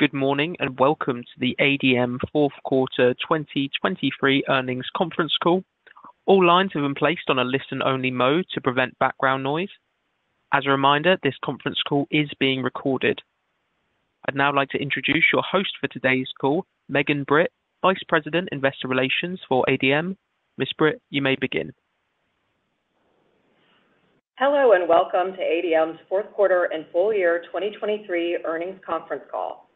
Good morning, and welcome to the ADM fourth quarter 2023 earnings conference call. All lines have been placed on a listen-only mode to prevent background noise. As a reminder, this conference call is being recorded. I'd now like to introduce your host for today's call, Megan Britt, Vice President, Investor Relations for ADM. Ms. Britt, you may begin. Hello, and welcome to ADM's fourth quarter and full year 2023 earnings conference call.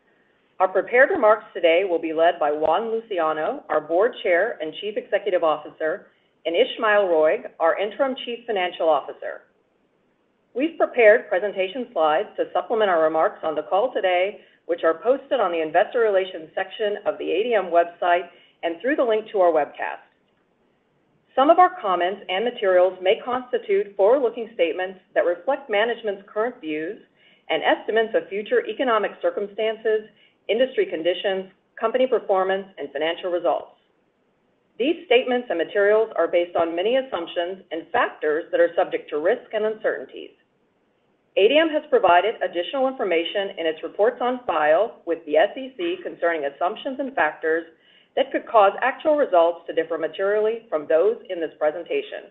Our prepared remarks today will be led by Juan Luciano, our Board Chair and Chief Executive Officer, and Ismael Roig, our Interim Chief Financial Officer. We've prepared presentation slides to supplement our remarks on the call today, which are posted on the Investor Relations section of the ADM website and through the link to our webcast. Some of our comments and materials may constitute forward-looking statements that reflect management's current views and estimates of future economic circumstances, industry conditions, company performance, and financial results. These statements and materials are based on many assumptions and factors that are subject to risk and uncertainties. ADM has provided additional information in its reports on file with the SEC concerning assumptions and factors that could cause actual results to differ materially from those in this presentation.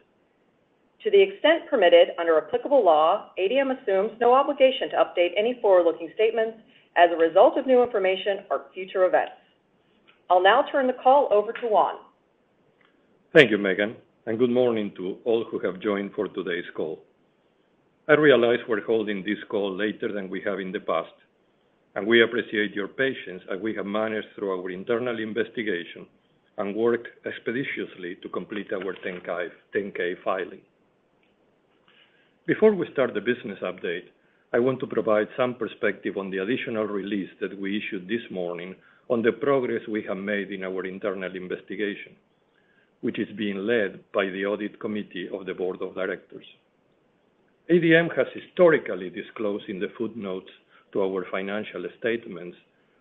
To the extent permitted under applicable law, ADM assumes no obligation to update any forward-looking statements as a result of new information or future events. I'll now turn the call over to Juan. Thank you, Megan, and good morning to all who have joined for today's call. I realize we're holding this call later than we have in the past, and we appreciate your patience as we have managed through our internal investigation and worked expeditiously to complete our 10-K filing. Before we start the business update, I want to provide some perspective on the additional release that we issued this morning on the progress we have made in our internal investigation, which is being led by the Audit Committee of the Board of Directors. ADM has historically disclosed in the footnotes to our financial statements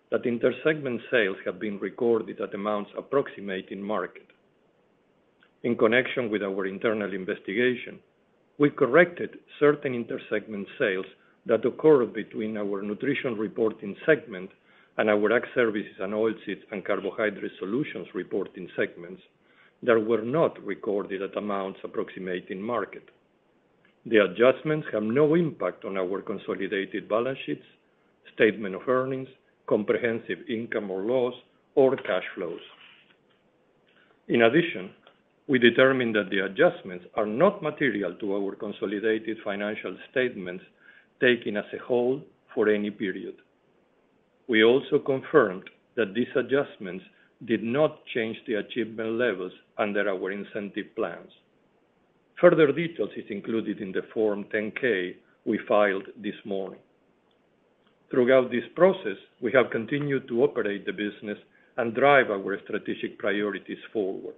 that intersegment sales have been recorded at amounts approximating market. In connection with our internal investigation, we corrected certain intersegment sales that occurred between our Nutrition reporting segment and our Ag Services and Oilseeds and Carbohydrate Solutions reporting segments that were not recorded at amounts approximating market. The adjustments have no impact on our consolidated balance sheets, statement of earnings, comprehensive income or loss, or cash flows. In addition, we determined that the adjustments are not material to our consolidated financial statements, taken as a whole for any period. We also confirmed that these adjustments did not change the achievement levels under our incentive plans. Further details is included in the Form 10-K we filed this morning. Throughout this process, we have continued to operate the business and drive our strategic priorities forward.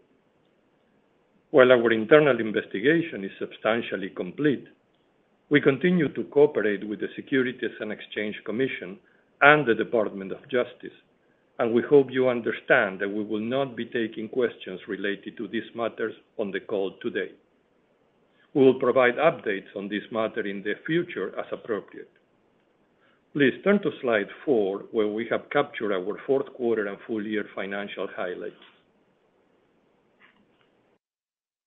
While our internal investigation is substantially complete, we continue to cooperate with the Securities and Exchange Commission and the Department of Justice, and we hope you understand that we will not be taking questions related to these matters on the call today. We will provide updates on this matter in the future as appropriate. Please turn to slide four, where we have captured our fourth quarter and full year financial highlights.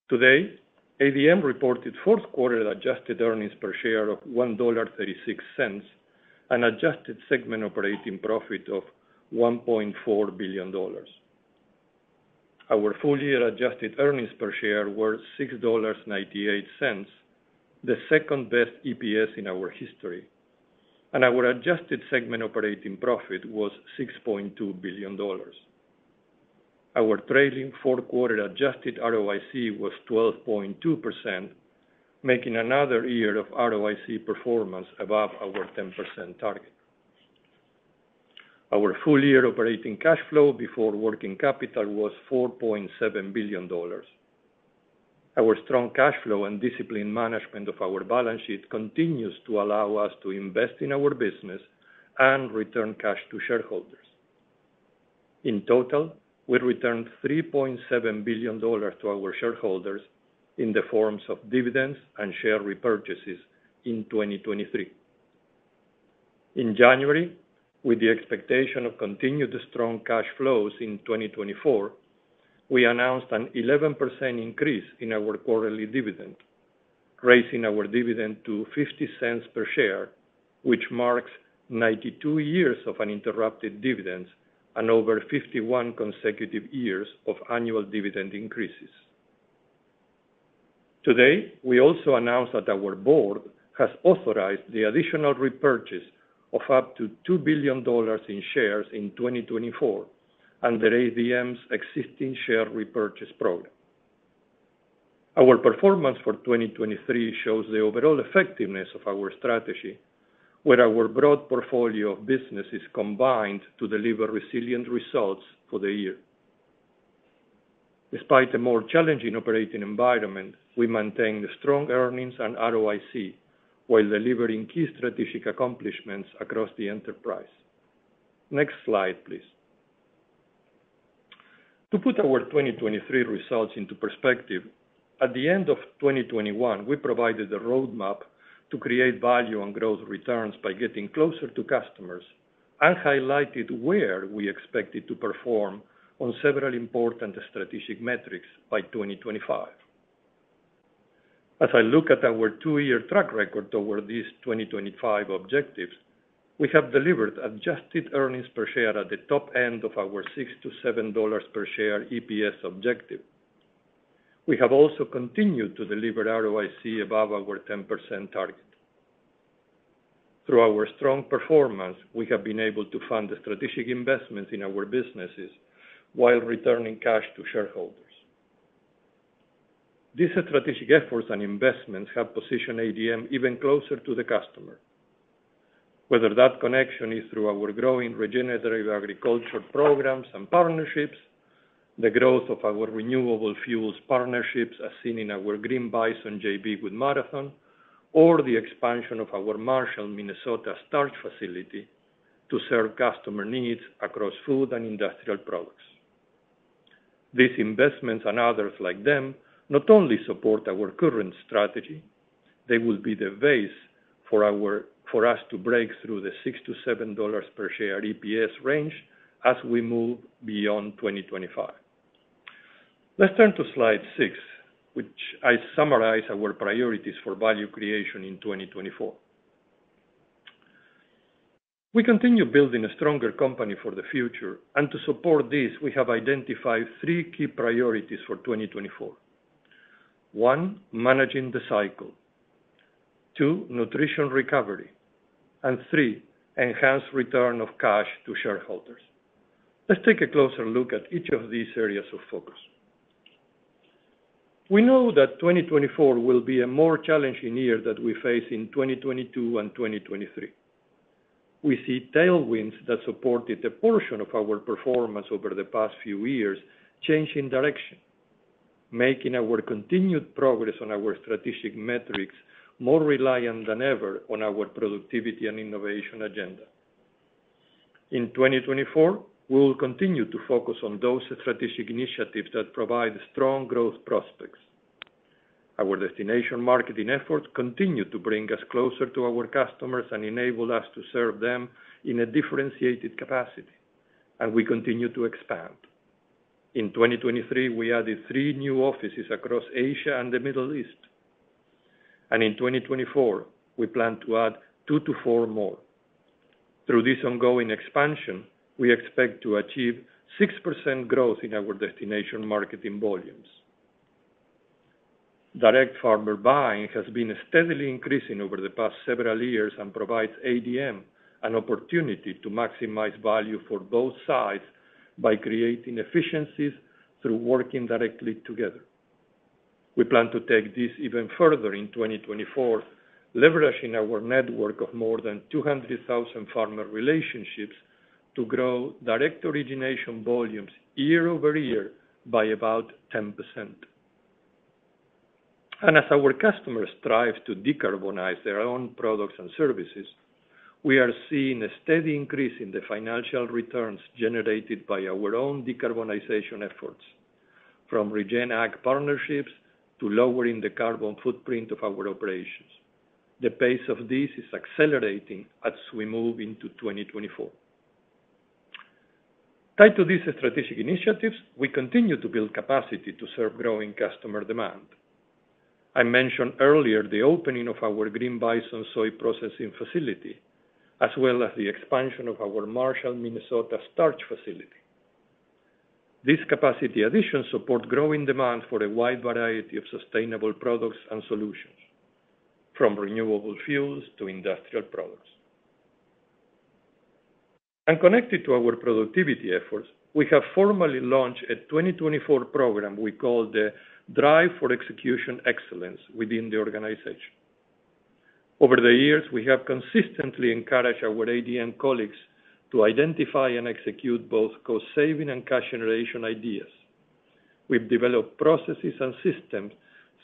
Today, ADM reported fourth quarter adjusted earnings per share of $1.36, and adjusted segment operating profit of $1.4 billion. Our full year adjusted earnings per share were $6.98, the second-best EPS in our history, and our adjusted segment operating profit was $6.2 billion. Our trailing fourth quarter adjusted ROIC was 12.2%, making another year of ROIC performance above our 10% target. Our full year operating cash flow before working capital was $4.7 billion. Our strong cash flow and disciplined management of our balance sheet continues to allow us to invest in our business and return cash to shareholders. In total, we returned $3.7 billion to our shareholders in the forms of dividends and share repurchases in 2023. In January, With the expectation of continued strong cash flows in 2024, we announced an 11% increase in our quarterly dividend, raising our dividend to $0.50 per share, which marks 92 years of uninterrupted dividends and over 51 consecutive years of annual dividend increases. Today, we also announced that our board has authorized the additional repurchase of up to $2 billion in shares in 2024 under ADM's existing share repurchase program. Our performance for 2023 shows the overall effectiveness of our strategy, where our broad portfolio of businesses combined to deliver resilient results for the year. Despite a more challenging operating environment, we maintained strong earnings and ROIC while delivering key strategic accomplishments across the enterprise. Next slide, please. To put our 2023 results into perspective, at the end of 2021, we provided a roadmap to create value and growth returns by getting closer to customers and highlighted where we expected to perform on several important strategic metrics by 2025. As I look at our two-year track record toward these 2025 objectives, we have delivered adjusted earnings per share at the top end of our $6-$7 per share EPS objective. We have also continued to deliver ROIC above our 10% target. Through our strong performance, we have been able to fund the strategic investments in our businesses while returning cash to shareholders. These strategic efforts and investments have positioned ADM even closer to the customer. Whether that connection is through our growing regenerative agriculture programs and partnerships, the growth of our renewable fuels partnerships, as seen in our Green Bison JV with Marathon, or the expansion of our Marshall, Minnesota starch facility to serve customer needs across food and industrial products. These investments and others like them not only support our current strategy, they will be the base for our for us to break through the $6-$7 per share EPS range as we move beyond 2025. Let's turn to slide 6, which I summarize our priorities for value creation in 2024. We continue building a stronger company for the future, and to support this, we have identified three key priorities for 2024. One, managing the cycle. Two, nutrition recovery. And three, enhanced return of cash to shareholders. Let's take a closer look at each of these areas of focus. We know that 2024 will be a more challenging year than we faced in 2022 and 2023. We see tailwinds that supported a portion of our performance over the past few years changing direction, making our continued progress on our strategic metrics more reliant than ever on our productivity and innovation agenda. In 2024, we will continue to focus on those strategic initiatives that provide strong growth prospects. Our destination marketing efforts continue to bring us closer to our customers and enable us to serve them in a differentiated capacity, and we continue to expand. In 2023, we added three new offices across Asia and the Middle East. And in 2024, we plan to add two to four more. Through this ongoing expansion, we expect to achieve 6% growth in our destination marketing volumes. Direct farmer buying has been steadily increasing over the past several years and provides ADM an opportunity to maximize value for both sides by creating efficiencies through working directly together. We plan to take this even further in 2024, leveraging our network of more than 200,000 farmer relationships to grow direct origination volumes year-over-year by about 10%. And as our customers strive to decarbonize their own products and services, we are seeing a steady increase in the financial returns generated by our own decarbonization efforts, from Regen Ag partnerships to lowering the carbon footprint of our operations. The pace of this is accelerating as we move into 2024. Tied to these strategic initiatives, we continue to build capacity to serve growing customer demand. I mentioned earlier the opening of our Green Bison soy processing facility, as well as the expansion of our Marshall, Minnesota starch facility. These capacity additions support growing demand for a wide variety of sustainable products and solutions, from renewable fuels to industrial products. And connected to our productivity efforts, we have formally launched a 2024 program we call the Drive for Execution Excellence within the organization. Over the years, we have consistently encouraged our ADM colleagues to identify and execute both cost-saving and cash generation ideas. We've developed processes and systems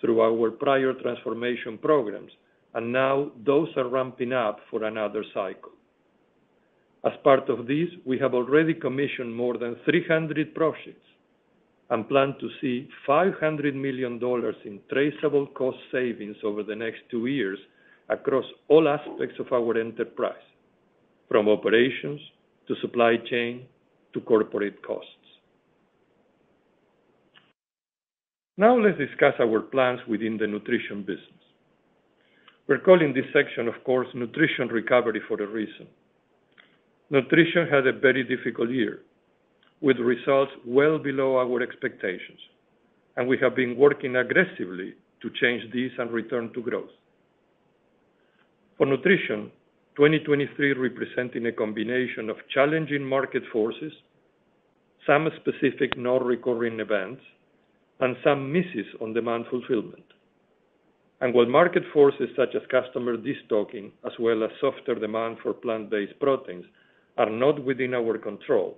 through our prior transformation programs, and now those are ramping up for another cycle. As part of this, we have already commissioned more than 300 projects and plan to see $500 million in traceable cost savings over the next two years across all aspects of our enterprise, from operations to supply chain to corporate costs. Now, let's discuss our plans within the nutrition business. We're calling this section, of course, Nutrition Recovery for a reason. Nutrition had a very difficult year, with results well below our expectations, and we have been working aggressively to change this and return to growth. For nutrition, 2023 representing a combination of challenging market forces, some specific non-recurring events, and some misses on demand fulfillment. And while market forces such as customer destocking, as well as softer demand for plant-based proteins, are not within our control,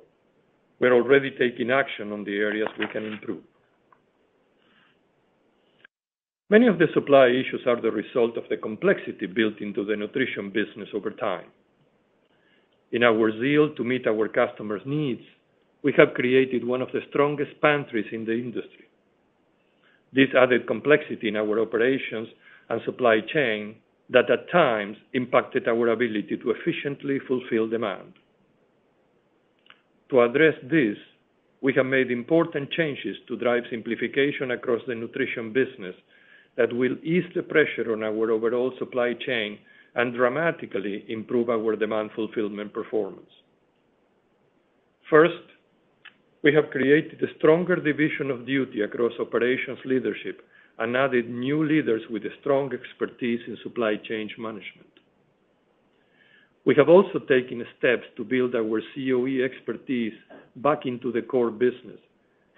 we're already taking action on the areas we can improve. Many of the supply issues are the result of the complexity built into the nutrition business over time. In our zeal to meet our customers' needs, we have created one of the strongest pantries in the industry. This added complexity in our operations and supply chain that at times impacted our ability to efficiently fulfill demand. To address this, we have made important changes to drive simplification across the nutrition business that will ease the pressure on our overall supply chain and dramatically improve our demand fulfillment performance. First, we have created a stronger division of duty across operations leadership and added new leaders with a strong expertise in supply chain management. We have also taken steps to build our COE expertise back into the core business,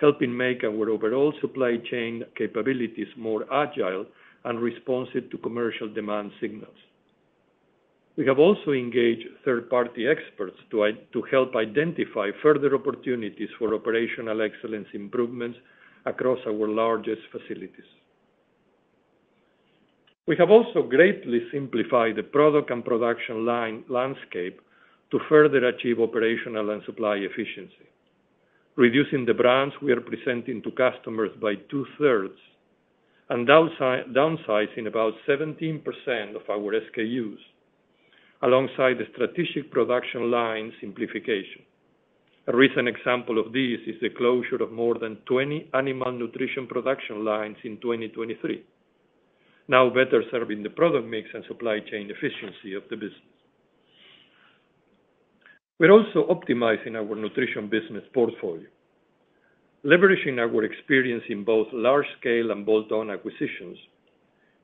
helping make our overall supply chain capabilities more agile and responsive to commercial demand signals. We have also engaged third-party experts to help identify further opportunities for operational excellence improvements across our largest facilities. We have also greatly simplified the product and production line landscape to further achieve operational and supply efficiency, reducing the brands we are presenting to customers by two-thirds, and downsizing about 17% of our SKUs, alongside the strategic production line simplification. A recent example of this is the closure of more than 20 animal nutrition production lines in 2023, now better serving the product mix and supply chain efficiency of the business. We're also optimizing our nutrition business portfolio. Leveraging our experience in both large-scale and bolt-on acquisitions,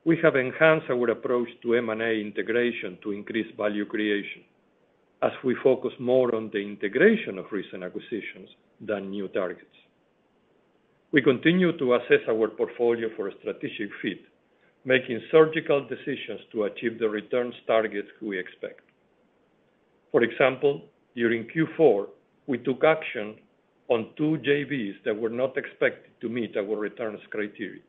we have enhanced our approach to M&A integration to increase value creation, as we focus more on the integration of recent acquisitions than new targets. We continue to assess our portfolio for a strategic fit, making surgical decisions to achieve the returns targets we expect. For example, during Q4, we took action on two JVs that were not expected to meet our returns criteria.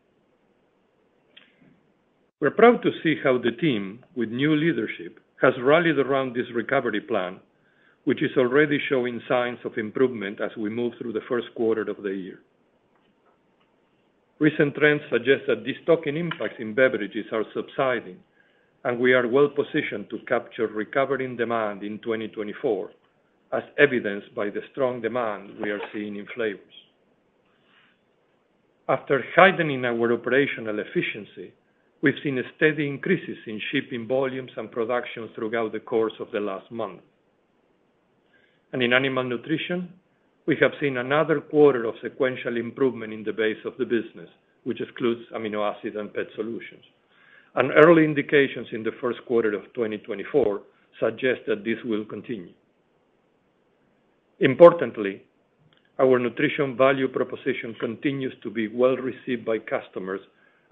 We're proud to see how the team, with new leadership, has rallied around this recovery plan, which is already showing signs of improvement as we move through the first quarter of the year. Recent trends suggest that destocking impacts in beverages are subsiding, and we are well positioned to capture recovering demand in 2024 as evidenced by the strong demand we are seeing in flavors. After heightening our operational efficiency, we've seen a steady increases in shipping volumes and production throughout the course of the last month. And in animal nutrition, we have seen another quarter of sequential improvement in the base of the business, which excludes amino acid and pet solutions. And early indications in the first quarter of 2024 suggest that this will continue. Importantly, our nutrition value proposition continues to be well received by customers,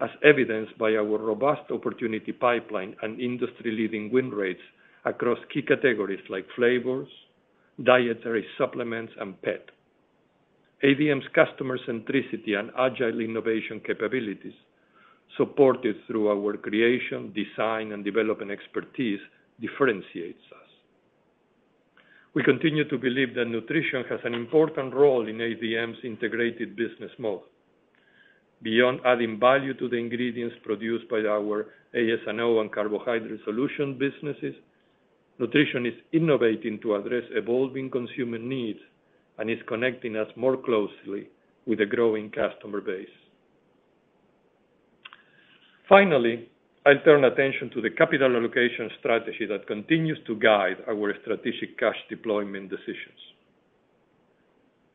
as evidenced by our robust opportunity pipeline and industry-leading win rates across key categories like flavors, dietary supplements, and pet. ADM's customer centricity and agile innovation capabilities, supported through our creation, design, and development expertise, differentiates us. We continue to believe that nutrition has an important role in ADM's integrated business model. Beyond adding value to the ingredients produced by our AS&O and Carbohydrate Solutions businesses, nutrition is innovating to address evolving consumer needs and is connecting us more closely with a growing customer base. Finally, I'll turn attention to the capital allocation strategy that continues to guide our strategic cash deployment decisions.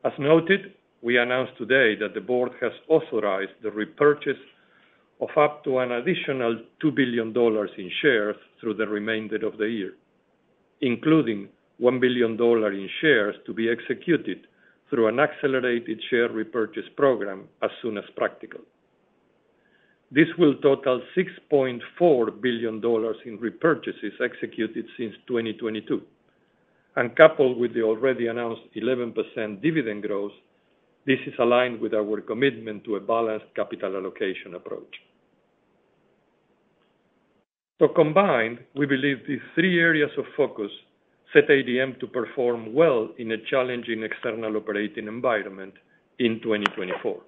As noted, we announced today that the board has authorized the repurchase of up to an additional $2 billion in shares through the remainder of the year, including $1 billion in shares to be executed through an accelerated share repurchase program as soon as practical. This will total $6.4 billion in repurchases executed since 2022, and coupled with the already announced 11% dividend growth, this is aligned with our commitment to a balanced capital allocation approach. So combined, we believe these three areas of focus set ADM to perform well in a challenging external operating environment in 2024.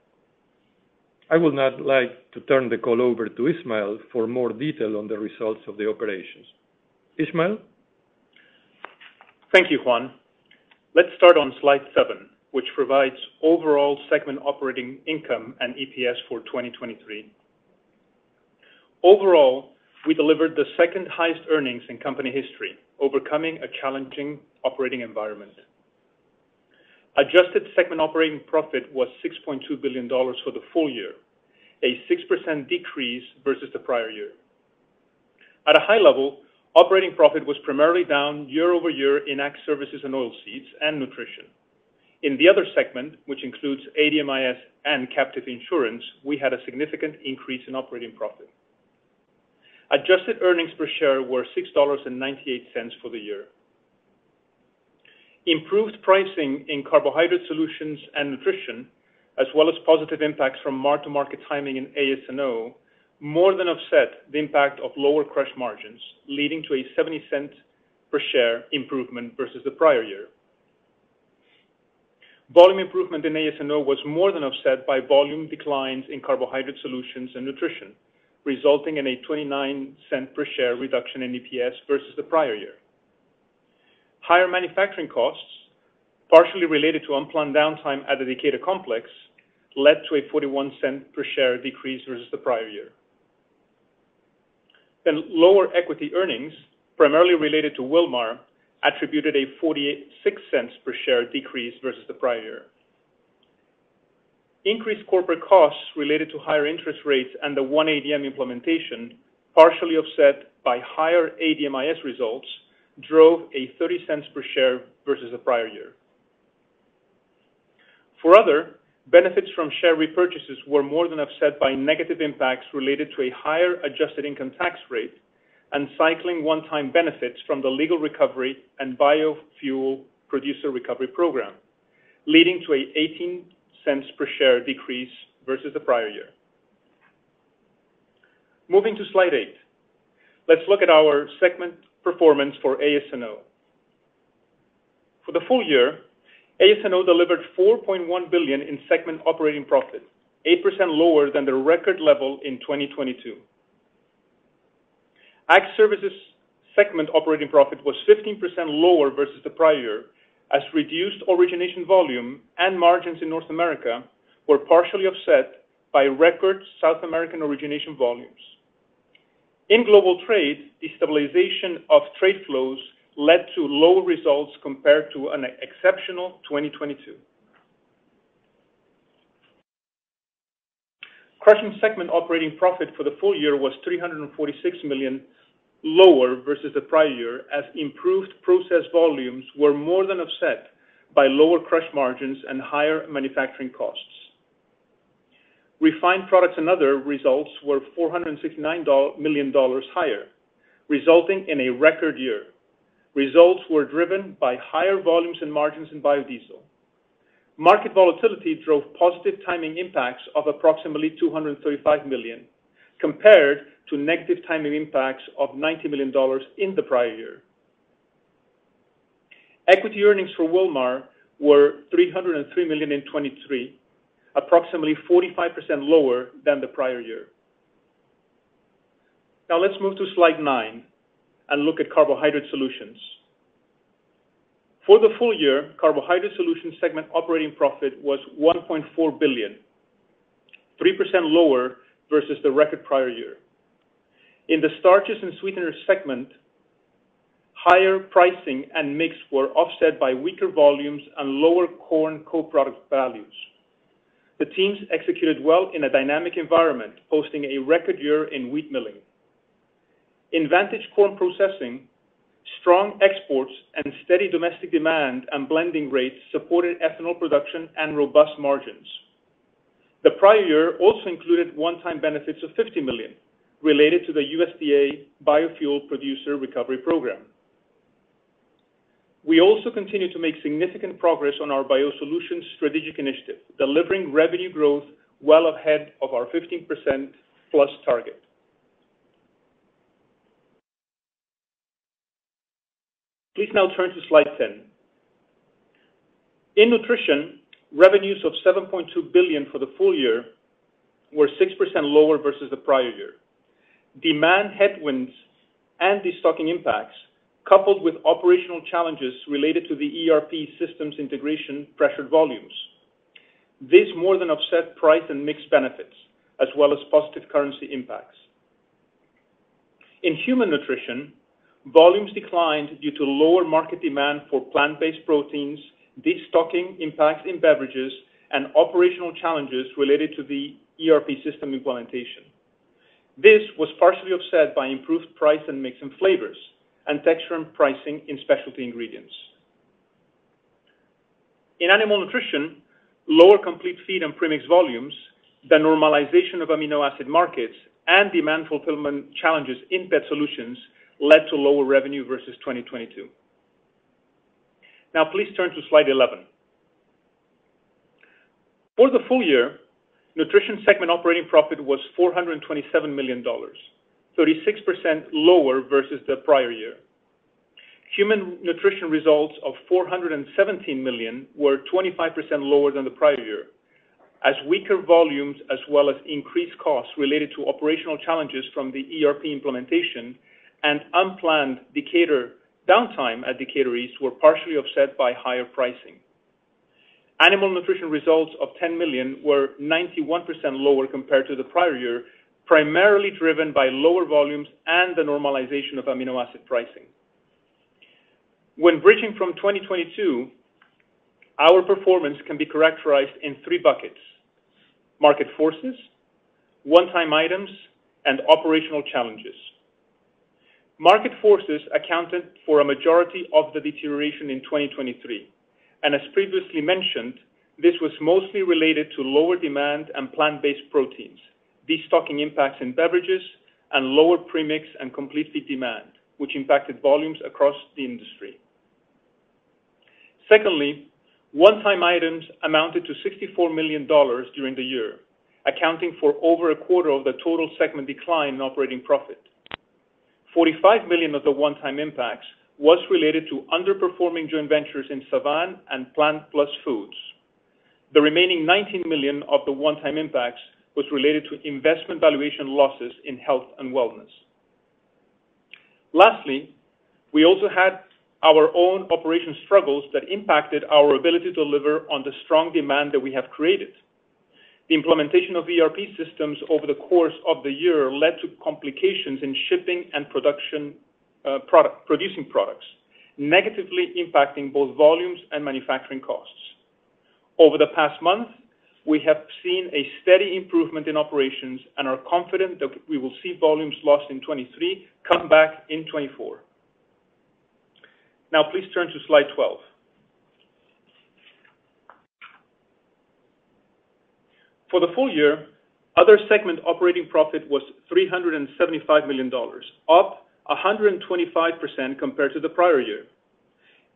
I would now like to turn the call over to Ismael for more detail on the results of the operations. Ismael? Thank you, Juan. Let's start on slide seven, which provides overall segment operating income and EPS for 2023. Overall, we delivered the second highest earnings in company history, overcoming a challenging operating environment. Adjusted segment operating profit was $6.2 billion for the full year, a 6% decrease versus the prior year. At a high level, operating profit was primarily down year-over-year in Ag Services and Oilseeds and Nutrition. In the other segment, which includes ADMIS and Captive Insurance, we had a significant increase in operating profit. Adjusted earnings per share were $6.98 for the year. Improved pricing in Carbohydrate Solutions and Nutrition, as well as positive impacts from mark-to-market timing in AS&O, more than offset the impact of lower crush margins, leading to a $0.70 per share improvement versus the prior year. Volume improvement in AS&O was more than offset by volume declines in Carbohydrate Solutions and Nutrition, resulting in a $0.29 per share reduction in EPS versus the prior year. Higher manufacturing costs, partially related to unplanned downtime at the Decatur complex, led to a $0.41 per share decrease versus the prior year. Then lower equity earnings, primarily related to Wilmar, attributed a $0.46 per share decrease versus the prior year. Increased corporate costs related to higher interest rates and the One ADM implementation, partially offset by higher ADMIS results, drove a $0.30 per share versus the prior year. For other, benefits from share repurchases were more than offset by negative impacts related to a higher adjusted income tax rate and cycling one-time benefits from the legal recovery and biofuel producer recovery program, leading to a $0.18 per share decrease versus the prior year. Moving to slide eight, let's look at our segment performance for AS&O. For the full year, AS&O delivered 4.1 billion in segment operating profit, 8% lower than the record level in 2022. Ag Services segment operating profit was 15% lower versus the prior year, as reduced origination volume and margins in North America were partially offset by record South American origination volumes. In global trade, the stabilization of trade flows led to lower results compared to an exceptional 2022. Crushing segment operating profit for the full year was $346 million, lower versus the prior year, as improved process volumes were more than offset by lower crush margins and higher manufacturing costs. Refined products and other results were $469 million higher, resulting in a record year. Results were driven by higher volumes and margins in biodiesel. Market volatility drove positive timing impacts of approximately $235 million, compared to negative timing impacts of $90 million in the prior year. Equity earnings for Wilmar were 303 million in 2023, approximately 45% lower than the prior year. Now, let's move to slide 9 and look at Carbohydrate Solutions. For the full year, Carbohydrate Solutions segment operating profit was $1.4 billion, 3% lower versus the record prior year. In the Starches and Sweeteners segment, higher pricing and mix were offset by weaker volumes and lower corn co-product values. The teams executed well in a dynamic environment, posting a record year in wheat milling. In Vantage Corn Processors, strong exports and steady domestic demand and blending rates supported ethanol production and robust margins. The prior year also included one-time benefits of 50 million related to the USDA Biofuel Producer Recovery Program. We also continue to make significant progress on our BioSolutions strategic initiative, delivering revenue growth well ahead of our 15%+ plus target. Please now turn to slide 10. In Nutrition, revenues of 7.2 billion for the full year were 6% lower versus the prior year. Demand headwinds and destocking impacts, coupled with operational challenges related to the ERP systems integration, pressured volumes. This more than offset price and mix benefits, as well as positive currency impacts. In Human Nutrition, volumes declined due to lower market demand for plant-based proteins, destocking impacts in beverages, and operational challenges related to the ERP system implementation. This was partially offset by improved price and mix in flavors and texture and pricing in specialty ingredients. In Animal Nutrition, lower complete feed and premix volumes, the normalization of amino acid markets, and demand fulfillment challenges in Pet Solutions led to lower revenue versus 2022. Now, please turn to slide 11. For the full year, Nutrition segment operating profit was $427 million, 36% lower versus the prior year. Human Nutrition results of 417 million were 25% lower than the prior year, as weaker volumes, as well as increased costs related to operational challenges from the ERP implementation and unplanned Decatur downtime at Decatur East, were partially offset by higher pricing. Animal Nutrition results of 10 million were 91% lower compared to the prior year, primarily driven by lower volumes and the normalization of amino acid pricing. When bridging from 2022, our performance can be characterized in three buckets: market forces, one-time items, and operational challenges. Market forces accounted for a majority of the deterioration in 2023, and as previously mentioned, this was mostly related to lower demand and plant-based proteins, destocking impacts in beverages, and lower premix and complete feed demand, which impacted volumes across the industry. Secondly, one-time items amounted to $64 million during the year, accounting for over a quarter of the total segment decline in operating profit. 45 million of the one-time impacts was related to underperforming joint ventures in Savan and Plant PlantPlus Foods. The remaining 19 million of the one-time impacts was related to investment valuation losses in Health and Wellness. Lastly, we also had our own operation struggles that impacted our ability to deliver on the strong demand that we have created. The implementation of ERP systems over the course of the year led to complications in shipping and production, uh, producing products, negatively impacting both volumes and manufacturing costs. Over the past month, we have seen a steady improvement in operations and are confident that we will see volumes lost in 2023 come back in 2024. Now, please turn to slide 12. For the full year, other segment operating profit was $375 million, up 125% compared to the prior year.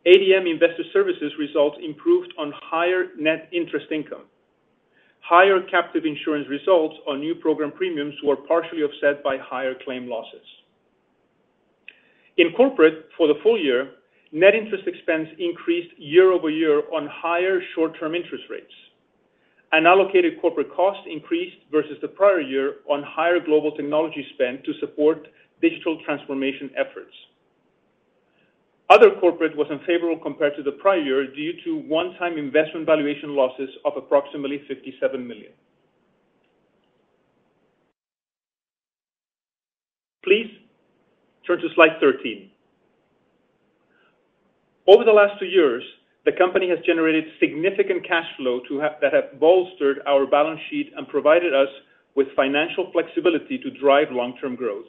ADM Investor Services results improved on higher net interest income. Higher captive insurance results on new program premiums were partially offset by higher claim losses. In corporate, for the full year, net interest expense increased year-over-year on higher short-term interest rates. Unallocated corporate costs increased versus the prior year on higher global technology spend to support digital transformation efforts. Other corporate was unfavorable compared to the prior year due to one-time investment valuation losses of approximately 57 million. Please turn to slide 13. Over the last two years, the company has generated significant cash flow to that have bolstered our balance sheet and provided us with financial flexibility to drive long-term growth.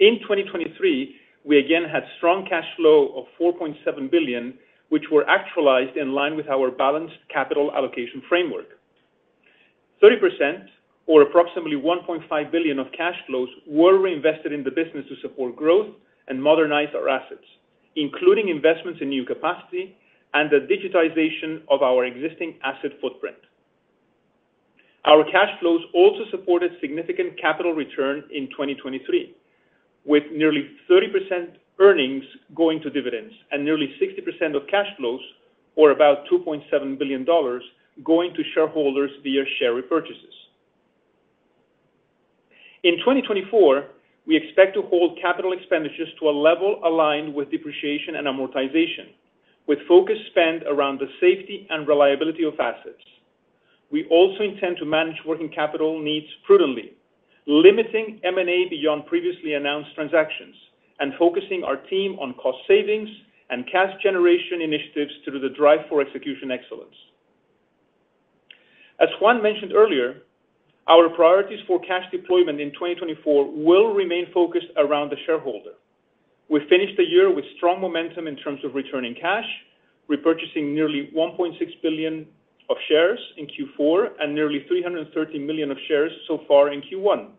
In 2023, we again had strong cash flow of 4.7 billion, which were actualized in line with our balanced capital allocation framework. 30%, or approximately 1.5 billion of cash flows, were reinvested in the business to support growth and modernize our assets, including investments in new capacity and the digitization of our existing asset footprint. Our cash flows also supported significant capital return in 2023, with nearly 30% earnings going to dividends and nearly 60% of cash flows, or about $2.7 billion, going to shareholders via share repurchases. In 2024, we expect to hold capital expenditures to a level aligned with depreciation and amortization, with focused spend around the safety and reliability of assets. We also intend to manage working capital needs prudently, limiting M&A beyond previously announced transactions, and focusing our team on cost savings and cash generation initiatives through the Drive for Execution Excellence. As Juan mentioned earlier, our priorities for cash deployment in 2024 will remain focused around the shareholder. We finished the year with strong momentum in terms of returning cash, repurchasing nearly 1.6 billion of shares in Q4 and nearly 330 million of shares so far in Q1.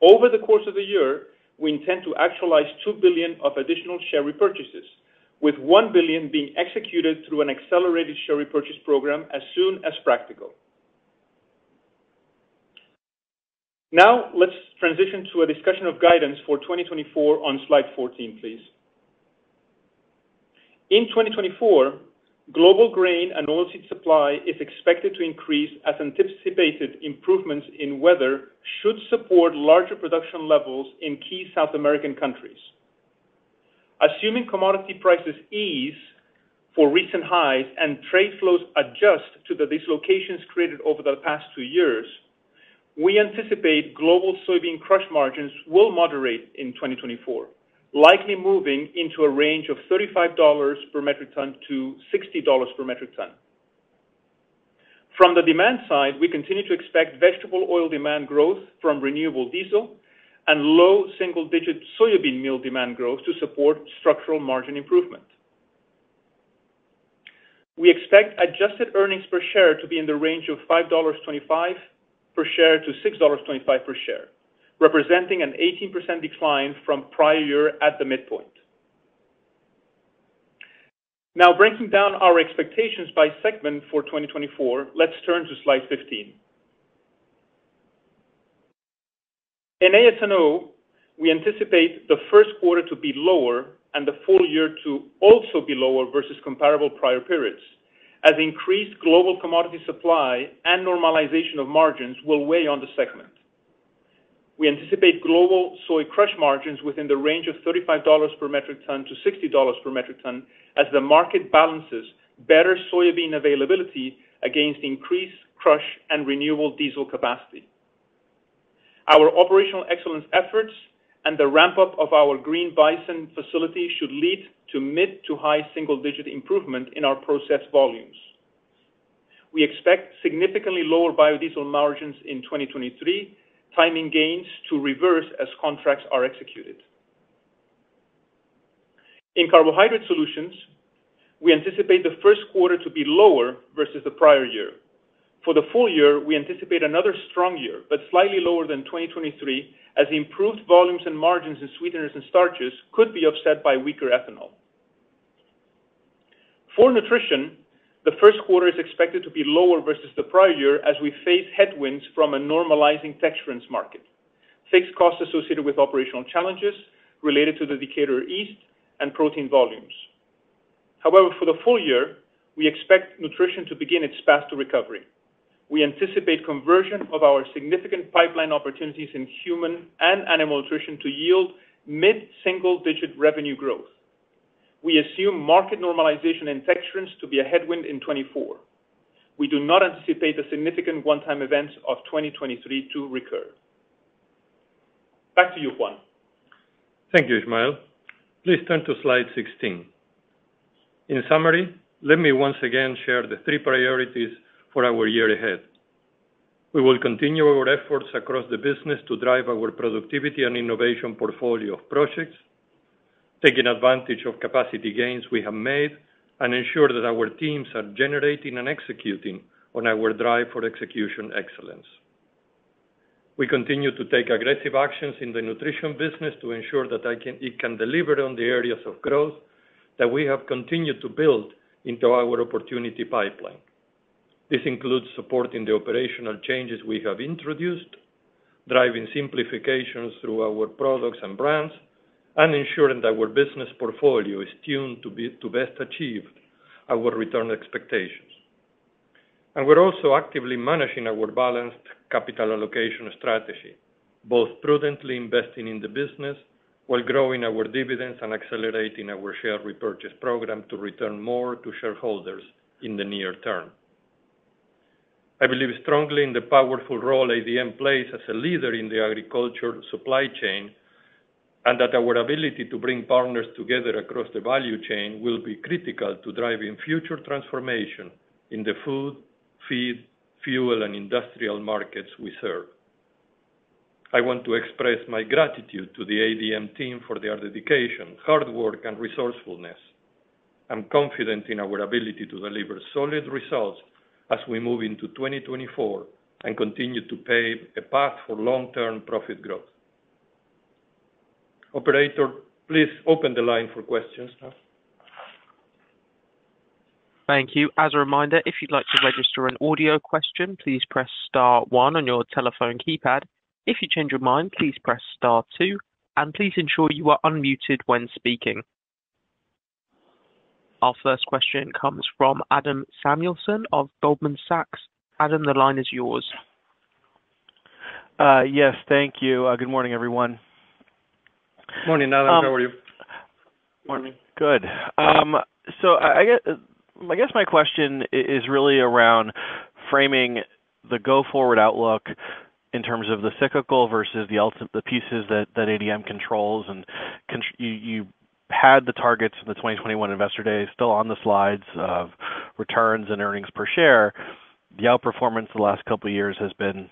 Over the course of the year, we intend to actualize 2 billion of additional share repurchases, with 1 billion being executed through an accelerated share repurchase program as soon as practical. Now, let's transition to a discussion of guidance for 2024 on slide 14, please. In 2024, global grain and oilseed supply is expected to increase as anticipated improvements in weather should support larger production levels in key South American countries. Assuming commodity prices ease for recent highs and trade flows adjust to the dislocations created over the past two years, we anticipate global soybean crush margins will moderate in 2024, likely moving into a range of $35 per metric ton to $60 per metric ton. From the demand side, we continue to expect vegetable oil demand growth from renewable diesel and low single-digit soybean meal demand growth to support structural margin improvement. We expect adjusted earnings per share to be in the range of $5.25 per share to $6.25 per share, representing an 18% decline from prior year at the midpoint. Now, breaking down our expectations by segment for 2024, let's turn to slide 15. In AS&O, we anticipate the first quarter to be lower and the full year to also be lower versus comparable prior periods, as increased global commodity supply and normalization of margins will weigh on the segment. We anticipate global soy crush margins within the range of $35 per metric ton to $60 per metric ton as the market balances better soybean availability against increased crush and renewable diesel capacity. Our operational excellence efforts and the ramp-up of our Green Bison facility should lead to mid to high single-digit improvement in our processed volumes. We expect significantly lower biodiesel margins in 2023, timing gains to reverse as contracts are executed. In Carbohydrate Solutions, we anticipate the first quarter to be lower versus the prior year. For the full year, we anticipate another strong year, but slightly lower than 2023, as improved volumes and margins in sweeteners and starches could be offset by weaker ethanol. For Nutrition, the first quarter is expected to be lower versus the prior year as we face headwinds from a normalizing texturants market, fixed costs associated with operational challenges related to the Decatur East and protein volumes. However, for the full year, we expect Nutrition to begin its path to recovery. We anticipate conversion of our significant pipeline opportunities in human and animal nutrition to yield mid-single-digit revenue growth. We assume market normalization in texturants to be a headwind in 2024. We do not anticipate the significant one-time events of 2023 to recur. Back to you, Juan. Thank you, Ismael. Please turn to slide 16. In summary, let me once again share the three priorities for our year ahead. We will continue our efforts across the business to drive our productivity and innovation portfolio of projects, taking advantage of capacity gains we have made, and ensure that our teams are generating and executing on our drive for execution excellence. We continue to take aggressive actions in the Nutrition business to ensure that it can deliver on the areas of growth that we have continued to build into our opportunity pipeline. This includes supporting the operational changes we have introduced, driving simplifications through our products and brands, and ensuring that our business portfolio is tuned to be to best achieve our return expectations. And we're also actively managing our balanced capital allocation strategy, both prudently investing in the business while growing our dividends and accelerating our share repurchase program to return more to shareholders in the near term. I believe strongly in the powerful role ADM plays as a leader in the agriculture supply chain, and that our ability to bring partners together across the value chain will be critical to driving future transformation in the food, feed, fuel, and industrial markets we serve. I want to express my gratitude to the ADM team for their dedication, hard work, and resourcefulness. I'm confident in our ability to deliver solid results as we move into 2024 and continue to pave a path for long-term profit growth. Operator, please open the line for questions now. Thank you. As a reminder, if you'd like to register an audio question, please press star one on your telephone keypad. If you change your mind, please press star two, and please ensure you are unmuted when speaking. Our first question comes from Adam Samuelson of Goldman Sachs. Adam, the line is yours. Uh, yes, thank you. Uh, good morning, everyone. Morning, Adam. How um, are you? Morning. Good. Um, so um, I guess my question is really around framing the go-forward outlook in terms of the cyclical versus the pieces that ADM controls. And you had the targets in the 2021 Investor Day still on the slides of returns and earnings per share. The outperformance the last couple of years has been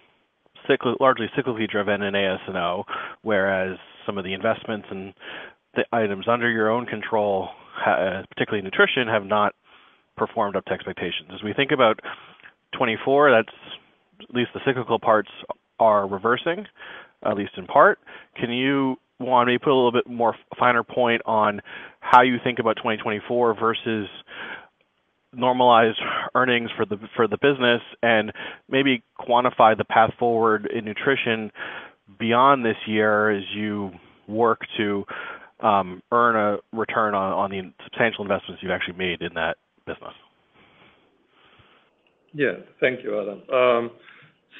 largely cyclically driven in AS&O, whereas some of the investments and the items under your own control, uh, particularly Nutrition, have not performed up to expectations. As we think about 2024, that's at least the cyclical parts are reversing, at least in part. Can you, Juan, maybe put a little bit more finer point on how you think about 2024 versus normalized earnings for the for the business, and maybe quantify the path forward in Nutrition beyond this year as you work to um, earn a return on the substantial investments you've actually made in that business? Yeah. Thank you, Adam. Um,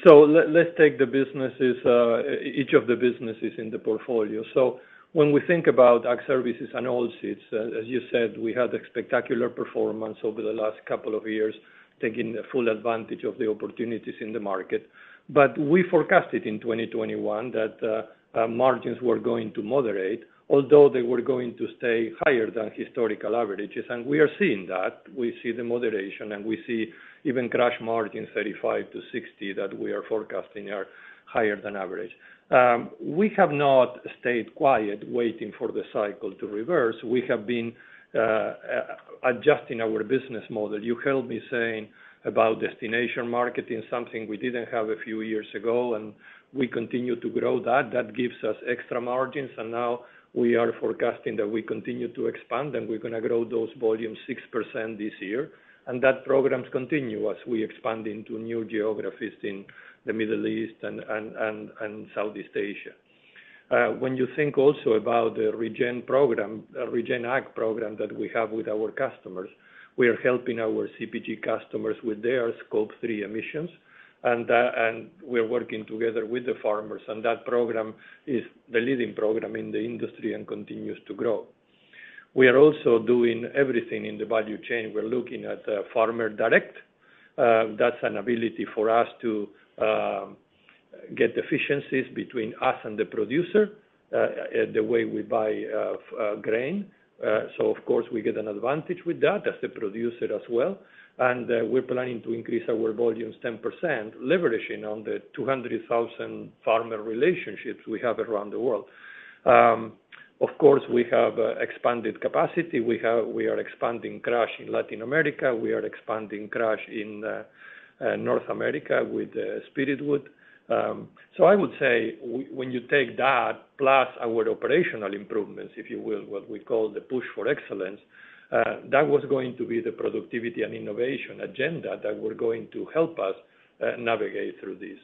So let's take the businesses, uh, each of the businesses in the portfolio. So when we think about Ag Services and Oilseeds, uh, as you said, we had a spectacular performance over the last couple of years, taking full advantage of the opportunities in the market. But we forecasted in 2021 that uh, margins were going to moderate, although they were going to stay higher than historical averages, and we are seeing that. We see the moderation, and we see even crush margins, 35-60, that we are forecasting are higher than average. Um, we have not stayed quiet, waiting for the cycle to reverse. We have been uh, uh, adjusting our business model. You heard me saying about destination marketing, something we didn't have a few years ago, and we continue to grow that. That gives us extra margins, and now we are forecasting that we continue to expand, and we're gonna grow those volumes 6% this year. And that programs continue as we expand into new geographies in the Middle East and Southeast Asia. Uh, when you think also about the Regen program, Regen Ag program that we have with our customers, we are helping our CPG customers with their Scope 3 emissions, Uh, and we're working together with the farmers, and that program is the leading program in the industry and continues to grow. We are also doing everything in the value chain. We're looking at uh, farmer direct. Uh, that's an ability for us to um, get efficiencies between us and the producer, the way we buy grain. So of course, we get an advantage with that as a producer as well. And uh, we're planning to increase our volumes 10%, leveraging on the 200,000 farmer relationships we have around the world. Um, of course, we have uh, expanded capacity. We have we are expanding crush in Latin America. We are expanding crush in uh, North America with Spiritwood. Um, so I would say when you take that, plus our operational improvements, if you will, what we call the push for excellence, Uh, that was going to be the productivity and innovation agenda that were going to help us uh, navigate through this.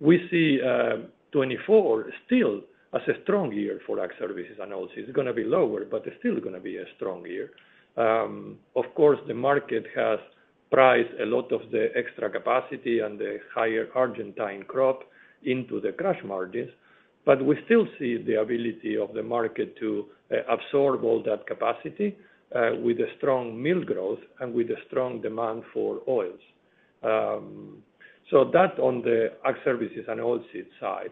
We see uh, 2024 still as a strong year for Ag Services and Oilseeds. It's gonna be lower, but it's still gonna be a strong year. Um, of course, the market has priced a lot of the extra capacity and the higher Argentine crop into the crush margins, but we still see the ability of the market to absorb all that capacity Uh, with a strong meal growth and with a strong demand for oils. Um, so that on the Ag Services and Oilseeds side.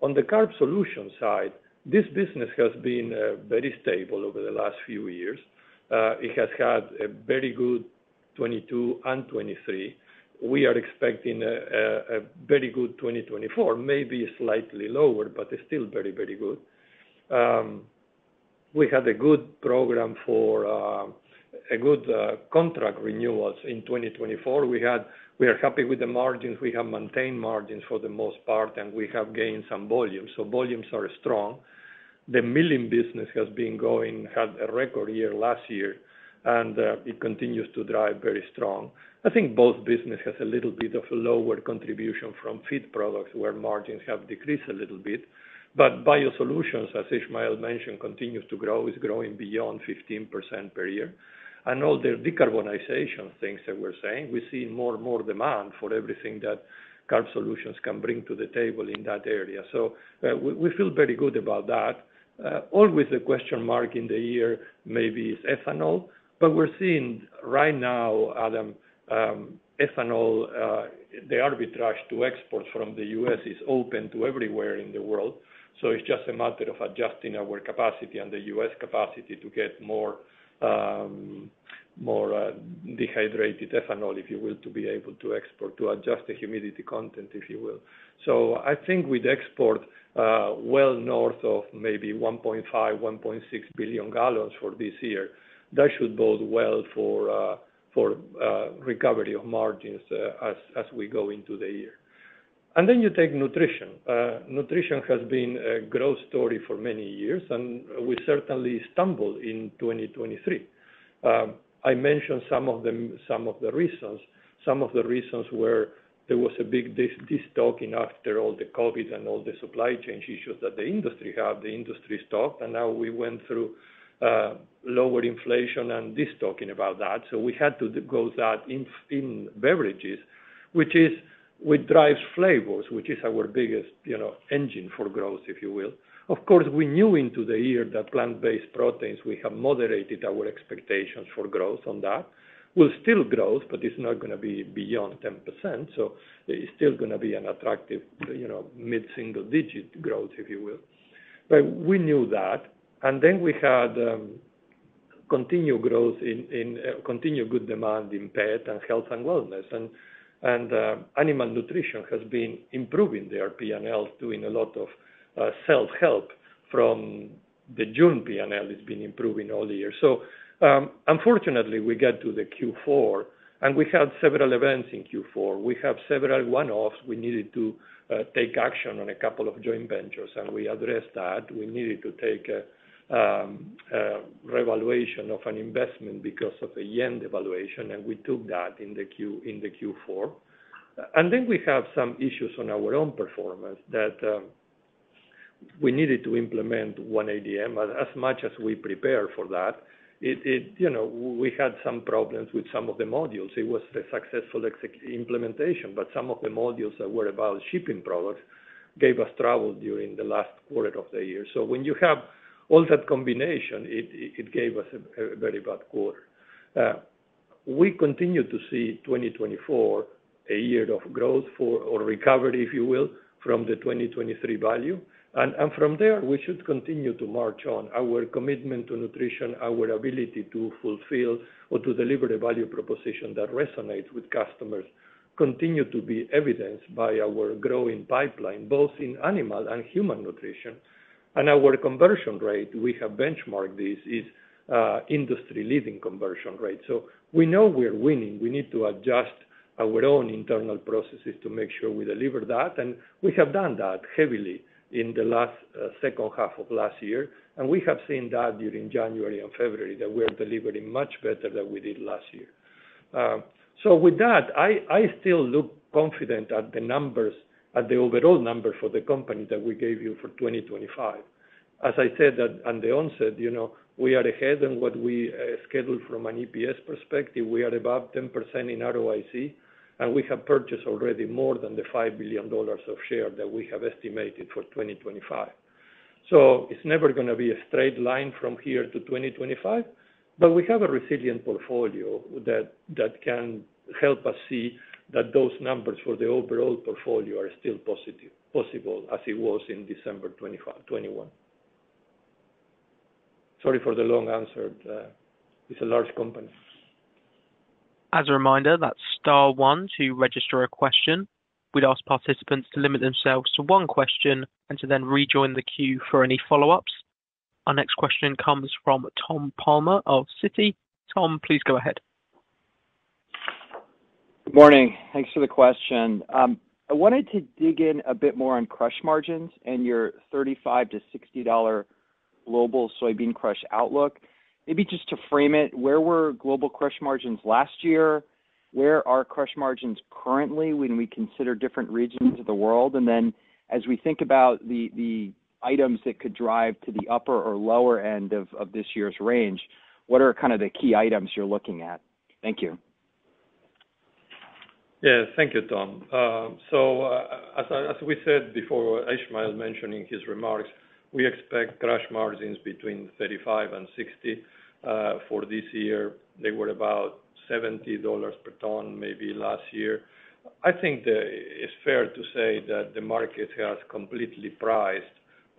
On the Carb Solutions side, this business has been uh, very stable over the last few years. Uh, it has had a very good 2022 and 2023. We are expecting a very good 2024, maybe slightly lower, but still very, very good. Um, We had a good program for uh, a good uh, contract renewals in 2024. We had we are happy with the margins. We have maintained margins for the most part, and we have gained some volume. So volumes are strong. The milling business has been going, had a record year last year, and uh, it continues to drive very strong. I think both business has a little bit of a lower contribution from feed products, where margins have decreased a little bit. But BioSolutions, as Ismael mentioned, continues to grow, is growing beyond 15% per year. And all the decarbonization things that we're saying, we see more and more demand for everything that Carb Solutions can bring to the table in that area. So, uh, we feel very good about that. Uh, always a question mark in the year, maybe is ethanol, but we're seeing right now, Adam, um, ethanol, uh, the arbitrage to export from the U.S. is open to everywhere in the world. So it's just a matter of adjusting our capacity and the U.S. capacity to get more, um, more, uh, dehydrated ethanol, if you will, to be able to export, to adjust the humidity content, if you will. So I think with export, uh, well north of maybe 1.5-1.6 billion gallons for this year, that should bode well for, uh, for, recovery of margins, as as we go into the year. And then you take Nutrition. Uh, nutrition has been a growth story for many years, and we certainly stumbled in 2023. Um, I mentioned some of them, some of the reasons. Some of the reasons were there was a big destocking after all the COVID and all the supply chain issues that the industry had. The industry stocked, and now we went through uh, lower inflation and destocking about that. So we had to go that in beverages, which is which drives flavors, which is our biggest, you know, engine for growth, if you will. Of course, we knew into the year that plant-based proteins, we have moderated our expectations for growth on that. We'll still growth, but it's not gonna be beyond 10%, so it's still gonna be an attractive, you know, mid-single digit growth, if you will. But we knew that, and then we had um, continued growth in uh, continued good demand in pet and health and wellness. And uh, animal nutrition has been improving their P&L, doing a lot of uh, self-help from the June P&L It's been improving all year. So, um, unfortunately, we get to the Q4, and we had several events in Q4. We have several one-offs. We needed to uh, take action on a couple of joint ventures, and we addressed that. We needed to take Um, uh, revaluation of an investment because of a yen devaluation, and we took that in the Q4. And then we have some issues on our own performance that um, we needed to implement One ADM. As much as we prepare for that, you know, we had some problems with some of the modules. It was a successful implementation, but some of the modules that were about shipping products gave us trouble during the last quarter of the year. So when you have all that combination, it gave us a very bad quarter. Uh, we continue to see 2024 a year of growth for or recovery, if you will, from the 2023 value. And from there, we should continue to march on. Our commitment to nutrition, our ability to fulfill or to deliver a value proposition that resonates with customers, continue to be evidenced by our growing pipeline, both in animal and human nutrition. And our conversion rate, we have benchmarked this, is uh, industry-leading conversion rate. So we know we're winning. We need to adjust our own internal processes to make sure we deliver that, and we have done that heavily in the last uh, second half of last year. And we have seen that during January and February, that we are delivering much better than we did last year. Uh, so with that, I still look confident at the numbers, at the overall number for the company that we gave you for 2025. As I said at the onset, you know, we are ahead in what we uh, scheduled from an EPS perspective. We are above 10% in ROIC, and we have purchased already more than the $5 billion of share that we have estimated for 2025. So it's never gonna be a straight line from here to 2025, but we have a resilient portfolio that that can help us see that those numbers for the overall portfolio are still positive, possible as it was in December 2021. Sorry for the long answer. Uh, it's a large company. As a reminder, that's star one to register a question. We'd ask participants to limit themselves to one question and to then rejoin the queue for any follow-ups. Our next question comes from Tom Palmer of Citi. Tom, please go ahead. Good morning. Thanks for the question. Um, I wanted to dig in a bit more on crush margins and your $35-$60 global soybean crush outlook. Maybe just to frame it, where were global crush margins last year? Where are crush margins currently when we consider different regions of the world? And then, as we think about the items that could drive to the upper or lower end of this year's range, what are kind of the key items you're looking at? Thank you. Yeah. Thank you, Tom. Um, so, uh, as we said before, Ismael mentioned in his remarks, we expect crush margins between 35 and $60 uh, for this year. They were about $70 per ton, maybe last year. I think it's fair to say that the market has completely priced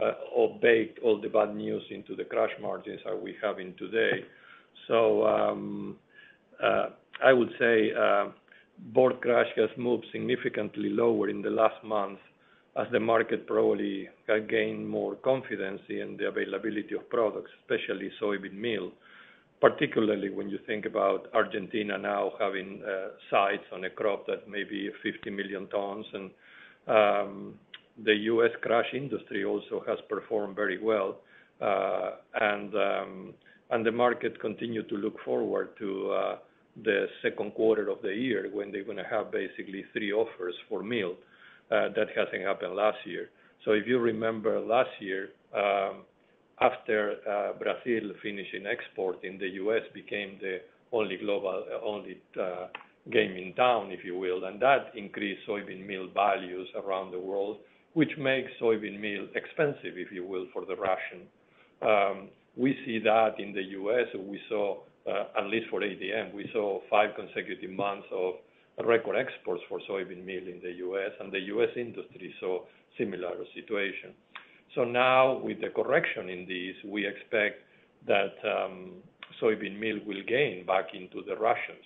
uh, or baked all the bad news into the crush margins that we have in today. So, um, I would say, board crush has moved significantly lower in the last month as the market probably has gained more confidence in the availability of products, especially soybean meal, particularly when you think about Argentina now having uh, sights on a crop that may be 50 million tons. And um the U.S. crush industry also has performed very well. Uh, um, and the market continue to look forward to uh, the second quarter of the year, when they're gonna have basically three offers for meal. Uh, that hasn't happened last year. So if you remember last year, um, after uh, Brazil finishing export in the U.S. became the only global, uh, only game in town, if you will, and that increased soybean meal values around the world, which makes soybean meal expensive, if you will, for the ration. Um, we see that in the U.S., we saw, Uh, at least for ADM, we saw five consecutive months of record exports for soybean meal in the U.S., and the U.S. industry saw similar situation. So now, with the correction in this, we expect that um, soybean meal will gain back into the rations.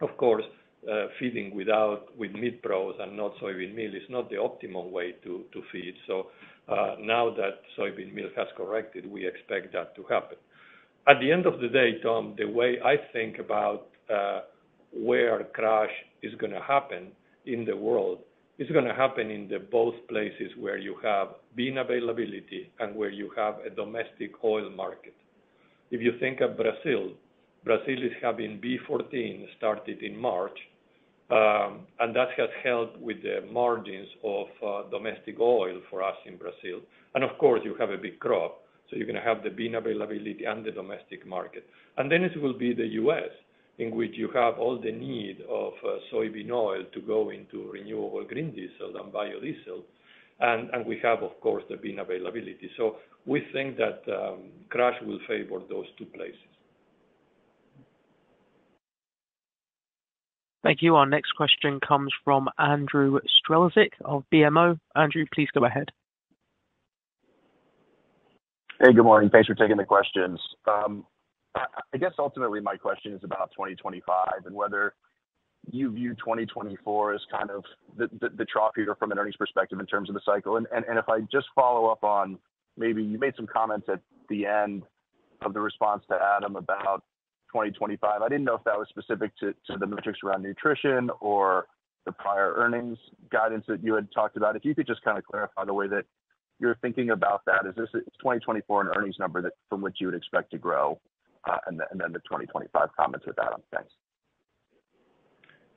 Of course, uh, feeding without with meat pros and not soybean meal is not the optimum way to feed. So, uh, now that soybean meal has corrected, we expect that to happen. At the end of the day, Tom, the way I think about uh, where crush is gonna happen in the world, it's gonna happen in the both places where you have bean availability and where you have a domestic oil market. If you think of Brazil, Brazil is having B14 started in March, um, and that has helped with the margins of uh, domestic oil for us in Brazil. And of course, you have a big crop, you're gonna have the bean availability and the domestic market. And then it will be the U.S., in which you have all the need of uh, soybean oil to go into renewable green diesel and biodiesel. And we have, of course, the bean availability. So we think that um, crush will favor those two places. Thank you. Our next question comes from Andrew Strelzik of BMO. Andrew, please go ahead. Hey, good morning. Thanks for taking the questions. Um, I guess ultimately my question is about 2025 and whether you view 2024 as kind of the trough year from an earnings perspective in terms of the cycle. And if I just follow up on maybe you made some comments at the end of the response to Adam about 2025. I didn't know if that was specific to the metrics around nutrition or the prior earnings guidance that you had talked about. If you could just kind of clarify the way that you're thinking about that. Is this 2024 an earnings number that from which you would expect to grow, uh, and then the 2025 comments with Adam? Thanks.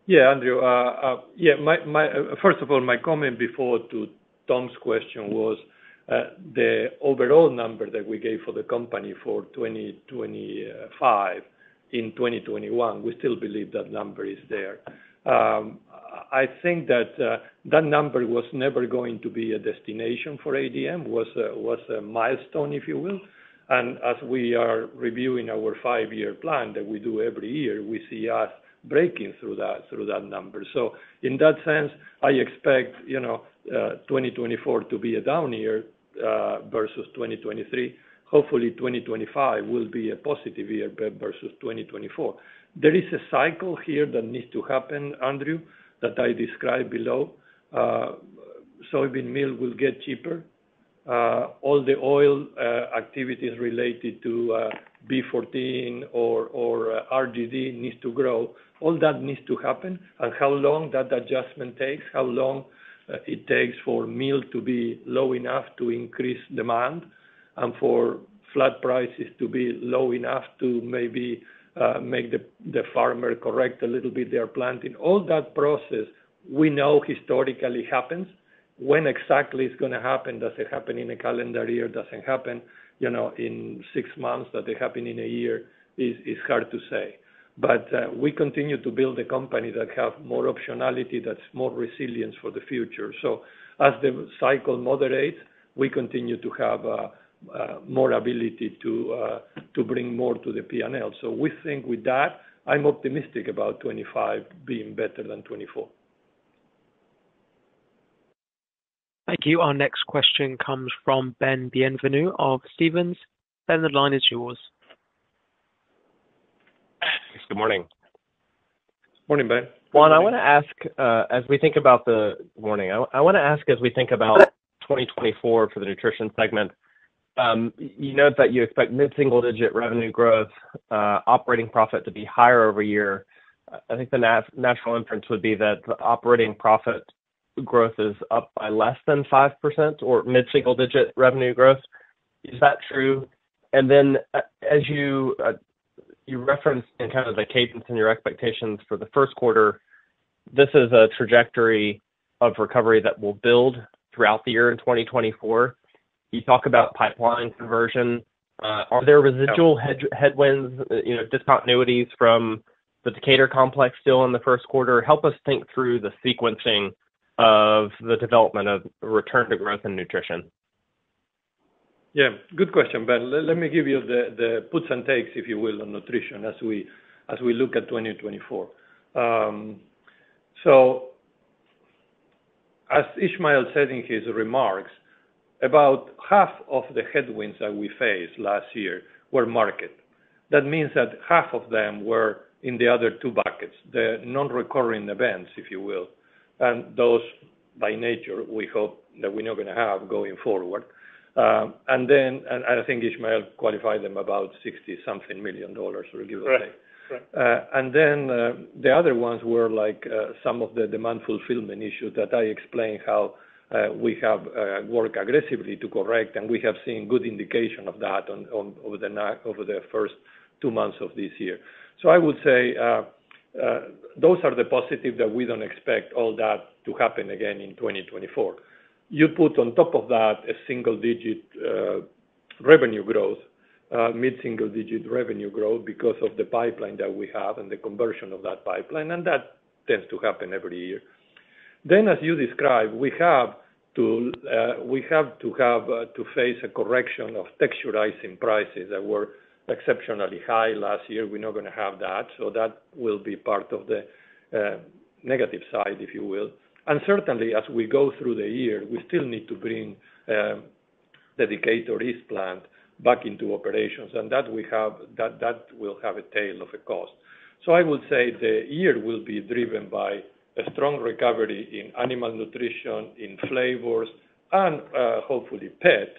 Yeah, Andrew. Uh, uh, yeah, first of all, my comment before to Tom's question was the overall number that we gave for the company for 2025 in 2021, we still believe that number is there. Um, I think that uh, that number was never going to be a destination for ADM, was a milestone, if you will. And as we are reviewing our five-year plan that we do every year, we see us breaking through that number. So in that sense, I expect, you know, uh, 2024 to be a down year uh, versus 2023. Hopefully, 2025 will be a positive year versus 2024. There is a cycle here that needs to happen, Andrew, that I described below. Uh, soybean meal will get cheaper. Uh, all the oil uh, activities related to B14 or RGD needs to grow. All that needs to happen, and how long that adjustment takes, how long it takes for meal to be low enough to increase demand, and for flat prices to be low enough to maybe Uh, make the the farmer correct a little bit their planting. All that process, we know historically happens. When exactly it's gonna happen, does it happen in a calendar year? Does it happen, you know, in six months? Does it happen in a year? Is hard to say. But uh, we continue to build a company that have more optionality, that's more resilience for the future. So as the cycle moderates, we continue to have uh, more ability uh, to bring more to the P&L. So we think with that, I'm optimistic about 2025 being better than 2024. Thank you. Our next question comes from Ben Bienvenu of Stephens. Ben, the line is yours. Good morning. Morning, Ben. Juan, I want to ask uh, as we think about the morning, I wanna ask, as we think about 2024 for the nutrition segment, Um, you note that you expect mid-single-digit revenue growth, uh, operating profit to be higher year-over-year. I think the natural inference would be that the operating profit growth is up by less than 5% or mid-single-digit revenue growth. Is that true? And then, uh, as you uh, you referenced in kind of the cadence in your expectations for the first quarter, this is a trajectory of recovery that will build throughout the year in 2024. You talk about pipeline conversion. Uh, are there residual headwinds, uh, you know, discontinuities from the Decatur complex still in the first quarter? Help us think through the sequencing of the development of return to growth and nutrition. Yeah, good question, Ben. Let me give you the puts and takes, if you will, on nutrition as we as we look at 2024. Um, so as Ismael said in his remarks, about half of the headwinds that we faced last year were market. That means that half of them were in the other two buckets, the non-recurring events, if you will, and those, by nature, we hope that we're not gonna have going forward. Uh, and then, I think Ismael qualified them about $60-something million, or give or take. Right. Right. And then, uh, the other ones were like, some of the demand fulfillment issues that I explained how Uh, we have uh, worked aggressively to correct, and we have seen good indication of that over the first two months of this year. So I would say, uh, those are the positive that we don't expect all that to happen again in 2024. You put on top of that a single-digit revenue growth, mid-single-digit revenue growth because of the pipeline that we have and the conversion of that pipeline, and that tends to happen every year. Then, as you described, we have to uh we have to have uh to face a correction of texturizing prices that were exceptionally high last year. We're not gonna have that, so that will be part of the negative side, if you will. And certainly, as we go through the year, we still need to bring the Decatur East plant back into operations, and that we have that that will have a tail of a cost. So I would say the year will be driven by a strong recovery in animal nutrition, in flavors, and uh, hopefully pet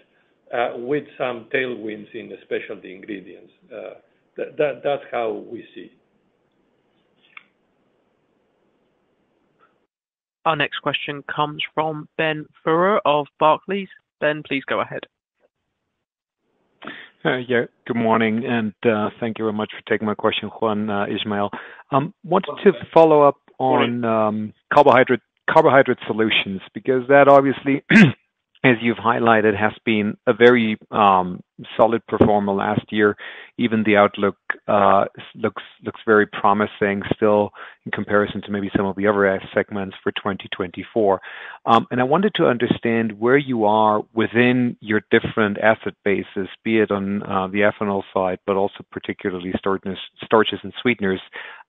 uh, with some tailwinds in the specialty ingredients. Uh, that's how we see. Our next question comes from Ben Theurer of Barclays. Ben, please go ahead. Yeah, good morning, and thank you very much for taking my question, Juan, Ismael. Um, wanted to follow up on um, carbohydrate carbohydrate solutions, because that obviously, as you've highlighted, has been a very um, solid performer last year. Even the outlook uh, looks very promising still in comparison to maybe some of the other segments for 2024. Um, and I wanted to understand where you are within your different asset bases, be it on uh, the ethanol side, but also particularly starches and sweeteners,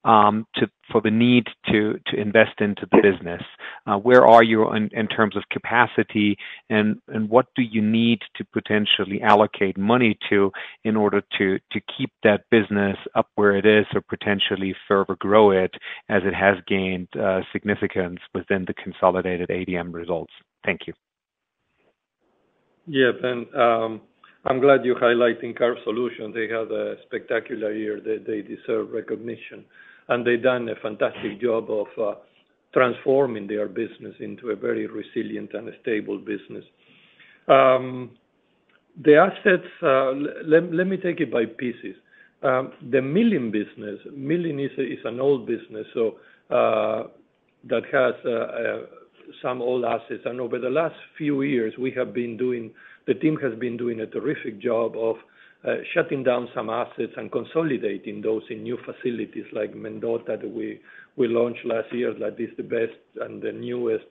um, for the need to invest into the business. Uh, where are you in terms of capacity, and what do you need to potentially allocate money to in order to to keep that business up where it is or potentially further grow it as it has gained uh, significance within the consolidated ADM results? Thank you. Yeah, Ben, I'm glad you're highlighting Carb Solutions. They had a spectacular year. They they deserve recognition, and they've done a fantastic job of uh, transforming their business into a very resilient and stable business. The assets, uh, let me take it by pieces. Um, the milling business, milling is an old business, so uh, that has uh, some old assets. And over the last few years, we have been doing, the team has been doing a terrific job of shutting down some assets and consolidating those in new facilities like Mendota, that we we launched last year. That is the best and the newest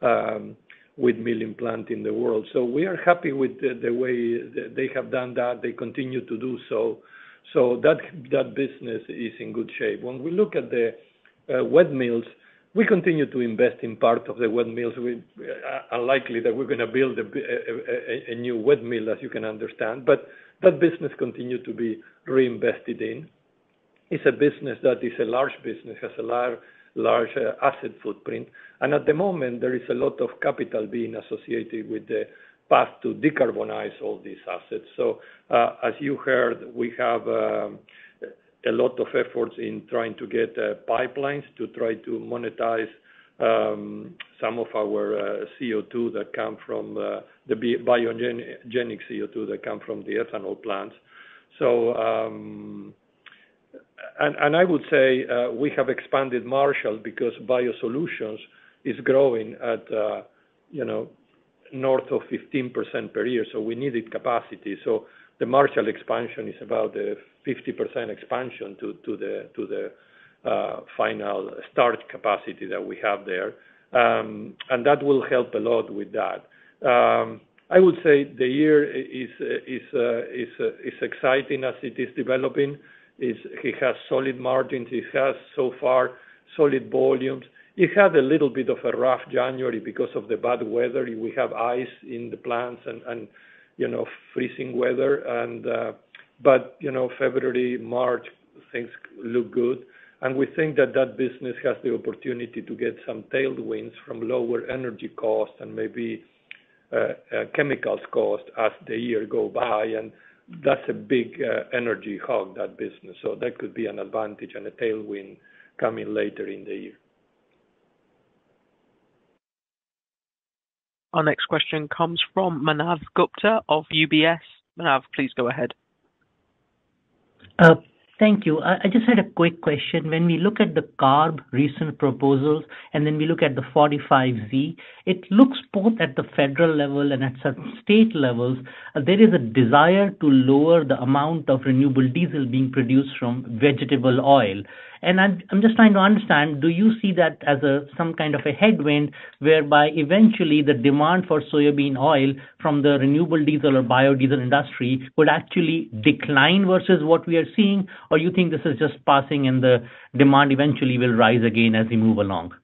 um, wheat milling plant in the world. So we are happy with the way they have done that. They continue to do so. So that that business is in good shape. When we look at the uh, wet mills, we continue to invest in part of the wet mills. We uh, unlikely that we're gonna build a new wet mill, as you can understand, but that business continue to be reinvested in. It's a business that is a large business, has a large uh, asset footprint, and at the moment, there is a lot of capital being associated with the path to decarbonize all these assets. So, uh, as you heard, we have um, a lot of efforts in trying to get uh, pipelines to try to monetize um, some of our CO2 that come from the biogenic CO2 that come from the ethanol plants. Um, So, I would say uh, we have expanded Marshall because BioSolutions is growing at, uh, you know, north of 15% per year, so we needed capacity. So the Marshall expansion is about a 50% expansion to the to the uh final start capacity that we have there. Um, and that will help a lot with that. Um, I would say the year is is uh, is is exciting as it is developing. It has solid margins. It has, so far, solid volumes. It had a little bit of a rough January because of the bad weather. We have ice in the plants and, you know, freezing weather. And uh, but, you know, February, March, things look good, and we think that that business has the opportunity to get some tailwinds from lower energy costs and maybe uh, uh, chemicals cost as the year go by, and that's a big uh, energy hog, that business. So that could be an advantage and a tailwind coming later in the year. Our next question comes from Manav Gupta of UBS. Manav, please go ahead. Uh, Thank you. I just had a quick question. When we look at the CARB recent proposals, and then we look at the 45Z, it looks both at the federal level and at certain state levels, uh, there is a desire to lower the amount of renewable diesel being produced from vegetable oil. And I'm just trying to understand, do you see that as some kind of a headwind, whereby eventually the demand for soybean oil from the renewable diesel or biodiesel industry would actually decline versus what we are seeing? Or you think this is just passing and the demand eventually will rise again as we move along?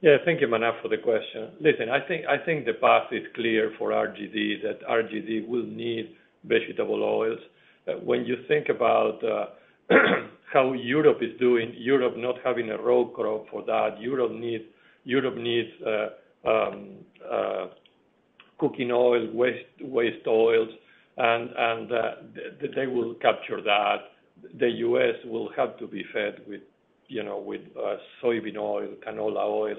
Yeah, thank you, Manav, for the question. Listen, I think, I think the path is clear for RD, that RD will need vegetable oils. When you think about uh, how Europe is doing, Europe not having a row crop for that, Europe needs, Europe needs uh, um, uh, cooking oil, waste, oils, and, and uh, they will capture that. The U.S. will have to be fed with, you know, with soybean oil, canola oil,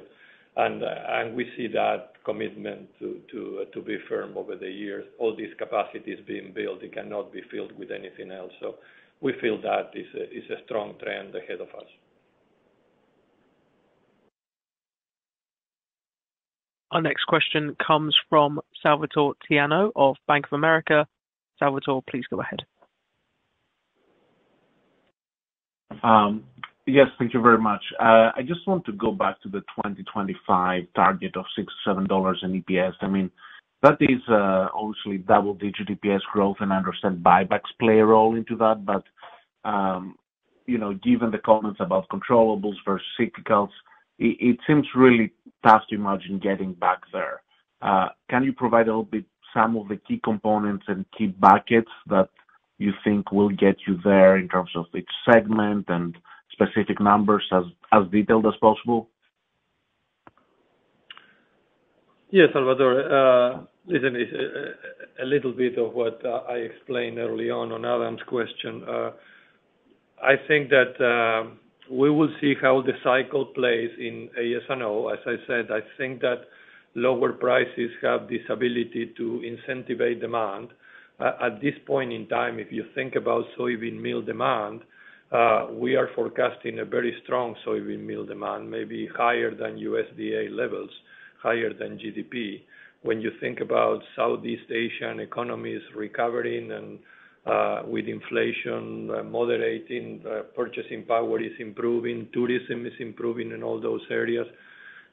and, and we see that commitment to be firm over the years. All these capacities being built, it cannot be filled with anything else. So we feel that is a strong trend ahead of us. Our next question comes from Salvator Tiano of Bank of America. Salvator, please go ahead. Um, yes, thank you very much. Uh, I just want to go back to the 2025 target of $6-$7 in EPS. I mean, that is uh obviously double-digit EPS growth, and I understand buybacks play a role into that. But um, you know, given the comments about controllables versus cyclicals, it seems really tough to imagine getting back there. Uh can you provide a little bit some of the key components and key buckets that you think will get you there in terms of each segment and specific numbers, as as detailed as possible? Yes, Salvator. Uh, listen, it's uh, uh, a little bit of what I explained early on, on Adam's question. I think that we will see how the cycle plays in AS&O. As I said, I think that lower prices have this ability to incentivize demand. At this point in time, if you think about soybean meal demand, we are forecasting a very strong soybean meal demand, maybe higher than USDA levels, higher than GDP. When you think about Southeast Asian economies recovering and uh, with inflation uh, moderating, uh, purchasing power is improving, tourism is improving in all those areas.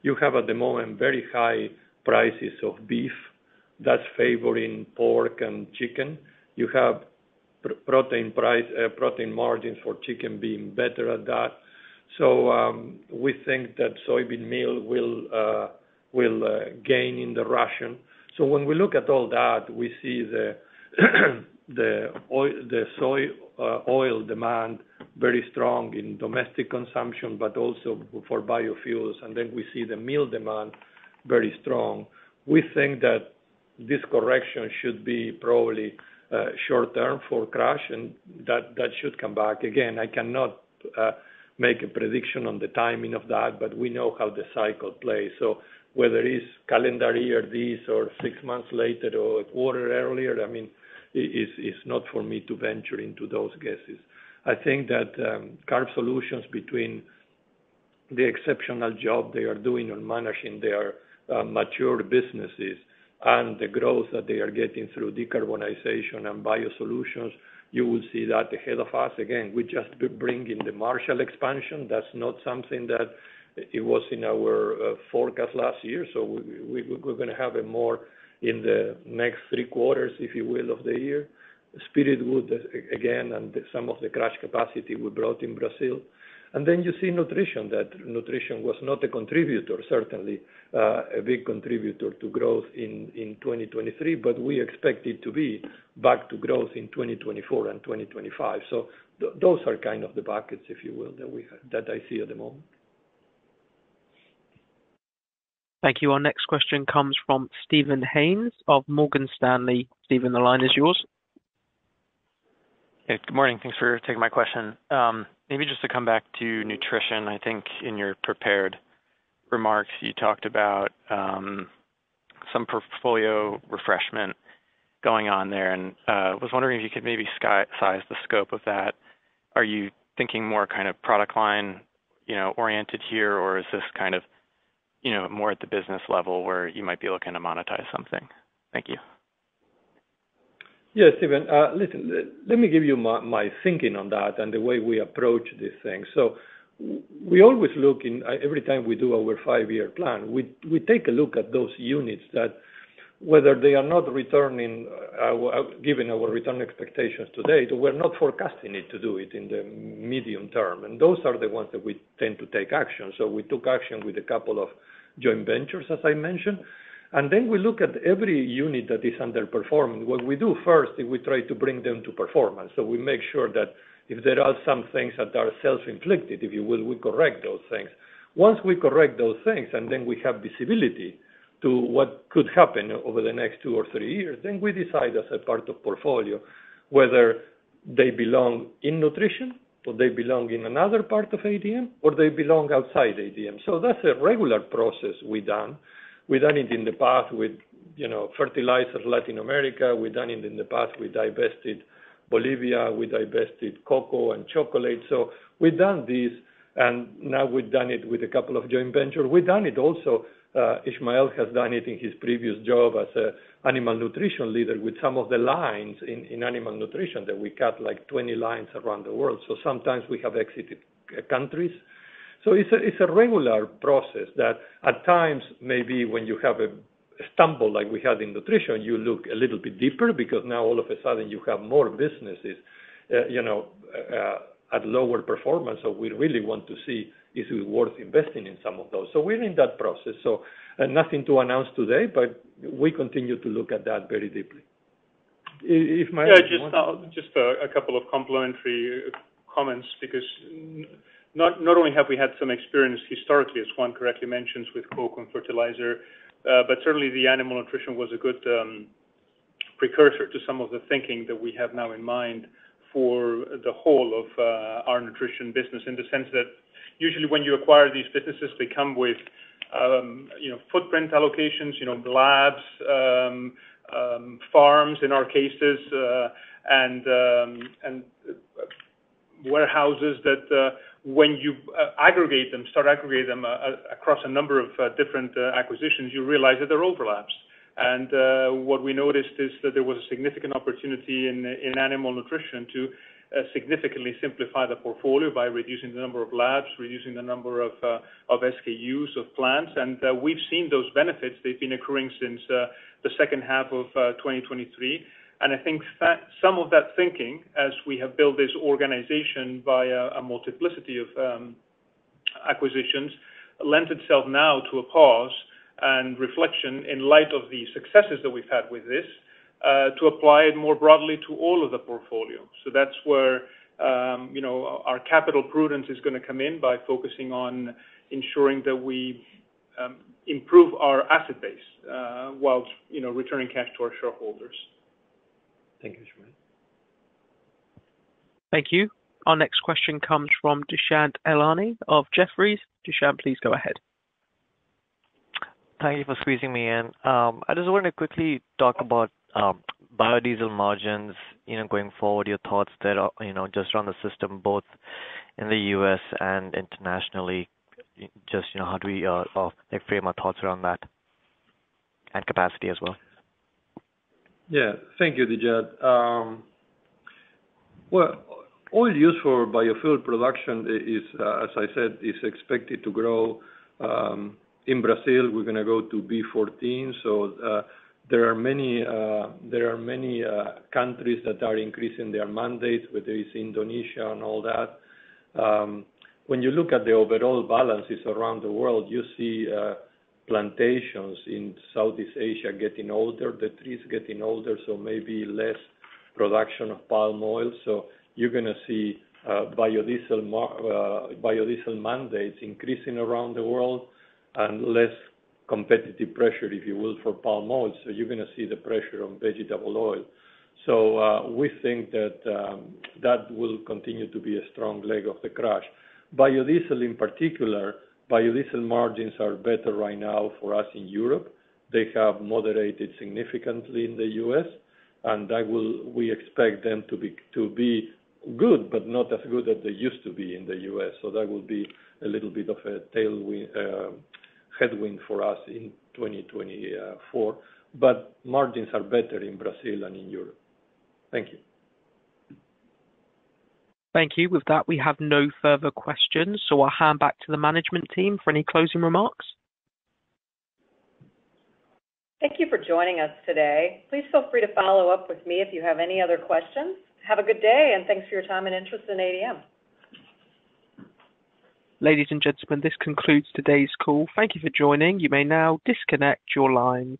You have, at the moment, very high prices of beef that's favoring pork and chicken. You have protein price, protein margins for chicken being better at that. So, um, we think that soybean meal will Uh, gain in the ration. So when we look at all that, we see the soy uh, oil demand very strong in domestic consumption, but also for biofuels, and then we see the meal demand very strong. We think that this correction should be probably uh, short term for crush, and that should come back. Again, I cannot make a prediction on the timing of that, but we know how the cycle plays. So whether it's calendar year this or six months later or a quarter earlier, I mean, it's not for me to venture into those guesses. I think that um, Carb Solutions, between the exceptional job they are doing on managing their uh, mature businesses and the growth that they are getting through decarbonization and biosolutions, you will see that ahead of us. Again, we just bring in the Marshall expansion. That's not something that it was in our uh, forecast last year. So we're gonna have it more in the next three quarters, if you will, of the year. Spiritwood, again, and some of the crush capacity we brought in Brazil. And then you see Nutrition, that Nutrition was not a contributor, certainly, uh, a big contributor to growth in 2023, but we expect it to be back to growth in 2024 and 2025. So those are kind of the buckets, if you will, that we that I see at the moment. Thank you. Our next question comes from Steven Haynes of Morgan Stanley. Steven, the line is yours. Hey, good morning. Thanks for taking my question. Um, maybe just to come back to Nutrition, I think in your prepared remarks, you talked about um, some portfolio refreshment going on there, and uh, was wondering if you could maybe size the scope of that. Are you thinking more kind of product line, you know, oriented here, or is this kind of, you know, more at the business level where you might be looking to monetize something? Thank you. Yeah, Stephen. Uh, listen, let me give you my thinking on that and the way we approach this thing. So we always look in uh, every time we do our five-year plan, we take a look at those units that whether they are not returning, uh, given our return expectations today, we're not forecasting it to do it in the medium term, and those are the ones that we tend to take action. So we took action with a couple of joint ventures, as I mentioned, and then we look at every unit that is underperforming. What we do first is we try to bring them to performance. So we make sure that if there are some things that are self-inflicted, if you will, we correct those things. Once we correct those things, and then we have visibility to what could happen over the next two or three years, then we decide as a part of portfolio, whether they belong in Nutrition, or they belong in another part of ADM, or they belong outside ADM. So that's a regular process we've done. We've done it in the past with, you know, fertilizers, Latin America. We've done it in the past, we divested Bolivia, we divested cocoa and chocolate. So we've done this, and now we've done it with a couple of joint ventures. We've done it also, uh, Ismael has done it in his previous job as an animal nutrition leader with some of the lines in animal nutrition, that we cut, like, 20 lines around the world. So sometimes we have exited countries. So it's a regular process that at times, maybe when you have a stumble like we had in Nutrition, you look a little bit deeper because now all of a sudden you have more businesses, uh, you know, uh, at lower performance. So we really want to see, is it worth investing in some of those? So we're in that process. So, uh, nothing to announce today, but we continue to look at that very deeply. Ismael? Yeah, just uh, a couple of complementary uh, comments, because not not only have we had some experience historically, as Juan correctly mentions, with cocoa and fertilizer, but certainly the animal nutrition was a good um, precursor to some of the thinking that we have now in mind for the whole of our Nutrition business. In the sense that usually when you acquire these businesses, they come with, um, you know, footprint allocations, you know, labs, um, um, farms, in our cases, uh, and uh, warehouses that, uh, when you aggregate them, start aggregate them across a number of different acquisitions, you realize that there are overlaps. And uh what we noticed is that there was a significant opportunity in animal nutrition to Uh, significantly simplify the portfolio by reducing the number of labs, reducing the number of uh, SKUs of plants. And uh we've seen those benefits. They've been occurring since uh, the second half of 2023. I think some of that thinking, as we have built this organization via a multiplicity of um, acquisitions, lends itself now to a pause and reflection in light of the successes that we've had with this Uh, to apply it more broadly to all of the portfolio. So that's where, um, you know, our capital prudence is gonna come in by focusing on ensuring that we um, improve our asset base uh, while, you know, returning cash to our shareholders. Thank you, Ismael. Thank you. Our next question comes from Dushyant Ailani of Jefferies. Dushyant, please go ahead. Thank you for squeezing me in. Um, I just wanted to quickly talk about Um, biodiesel margins, you know, going forward, your thoughts there are, you know, just around the system, both in the U.S. and internationally. Just, you know, how do we uh, uh, like frame our thoughts around that, and capacity as well? Yeah. Thank you, Dushyant. Um, well, oil used for biofuel production is, uh, as I said, is expected to grow. Um, in Brazil, we're gonna go to B14. So, there are many uh there are many uh countries that are increasing their mandates, whether it's Indonesia and all that. When you look at the overall balances around the world, you see plantations in Southeast Asia getting older, the trees getting older, so maybe less production of palm oil. So you're gonna see biodiesel mandates increasing around the world and less competitive pressure, if you will, for palm oil. So you're gonna see the pressure on vegetable oil. So, uh, we think that um, that will continue to be a strong leg of the crush. Biodiesel, in particular, biodiesel margins are better right now for us in Europe. They have moderated significantly in the U.S., and we expect them to be to be good, but not as good as they used to be in the U.S. So that will be a little bit of a tailwind, uh, headwind for us in 2024, but margins are better in Brazil and in Europe. Thank you. Thank you. With that, we have no further questions, so I'll hand back to the management team for any closing remarks. Thank you for joining us today. Please feel free to follow up with me if you have any other questions. Have a good day, and thanks for your time and interest in ADM. Ladies and gentlemen, this concludes today's call. Thank you for joining. You may now disconnect your lines.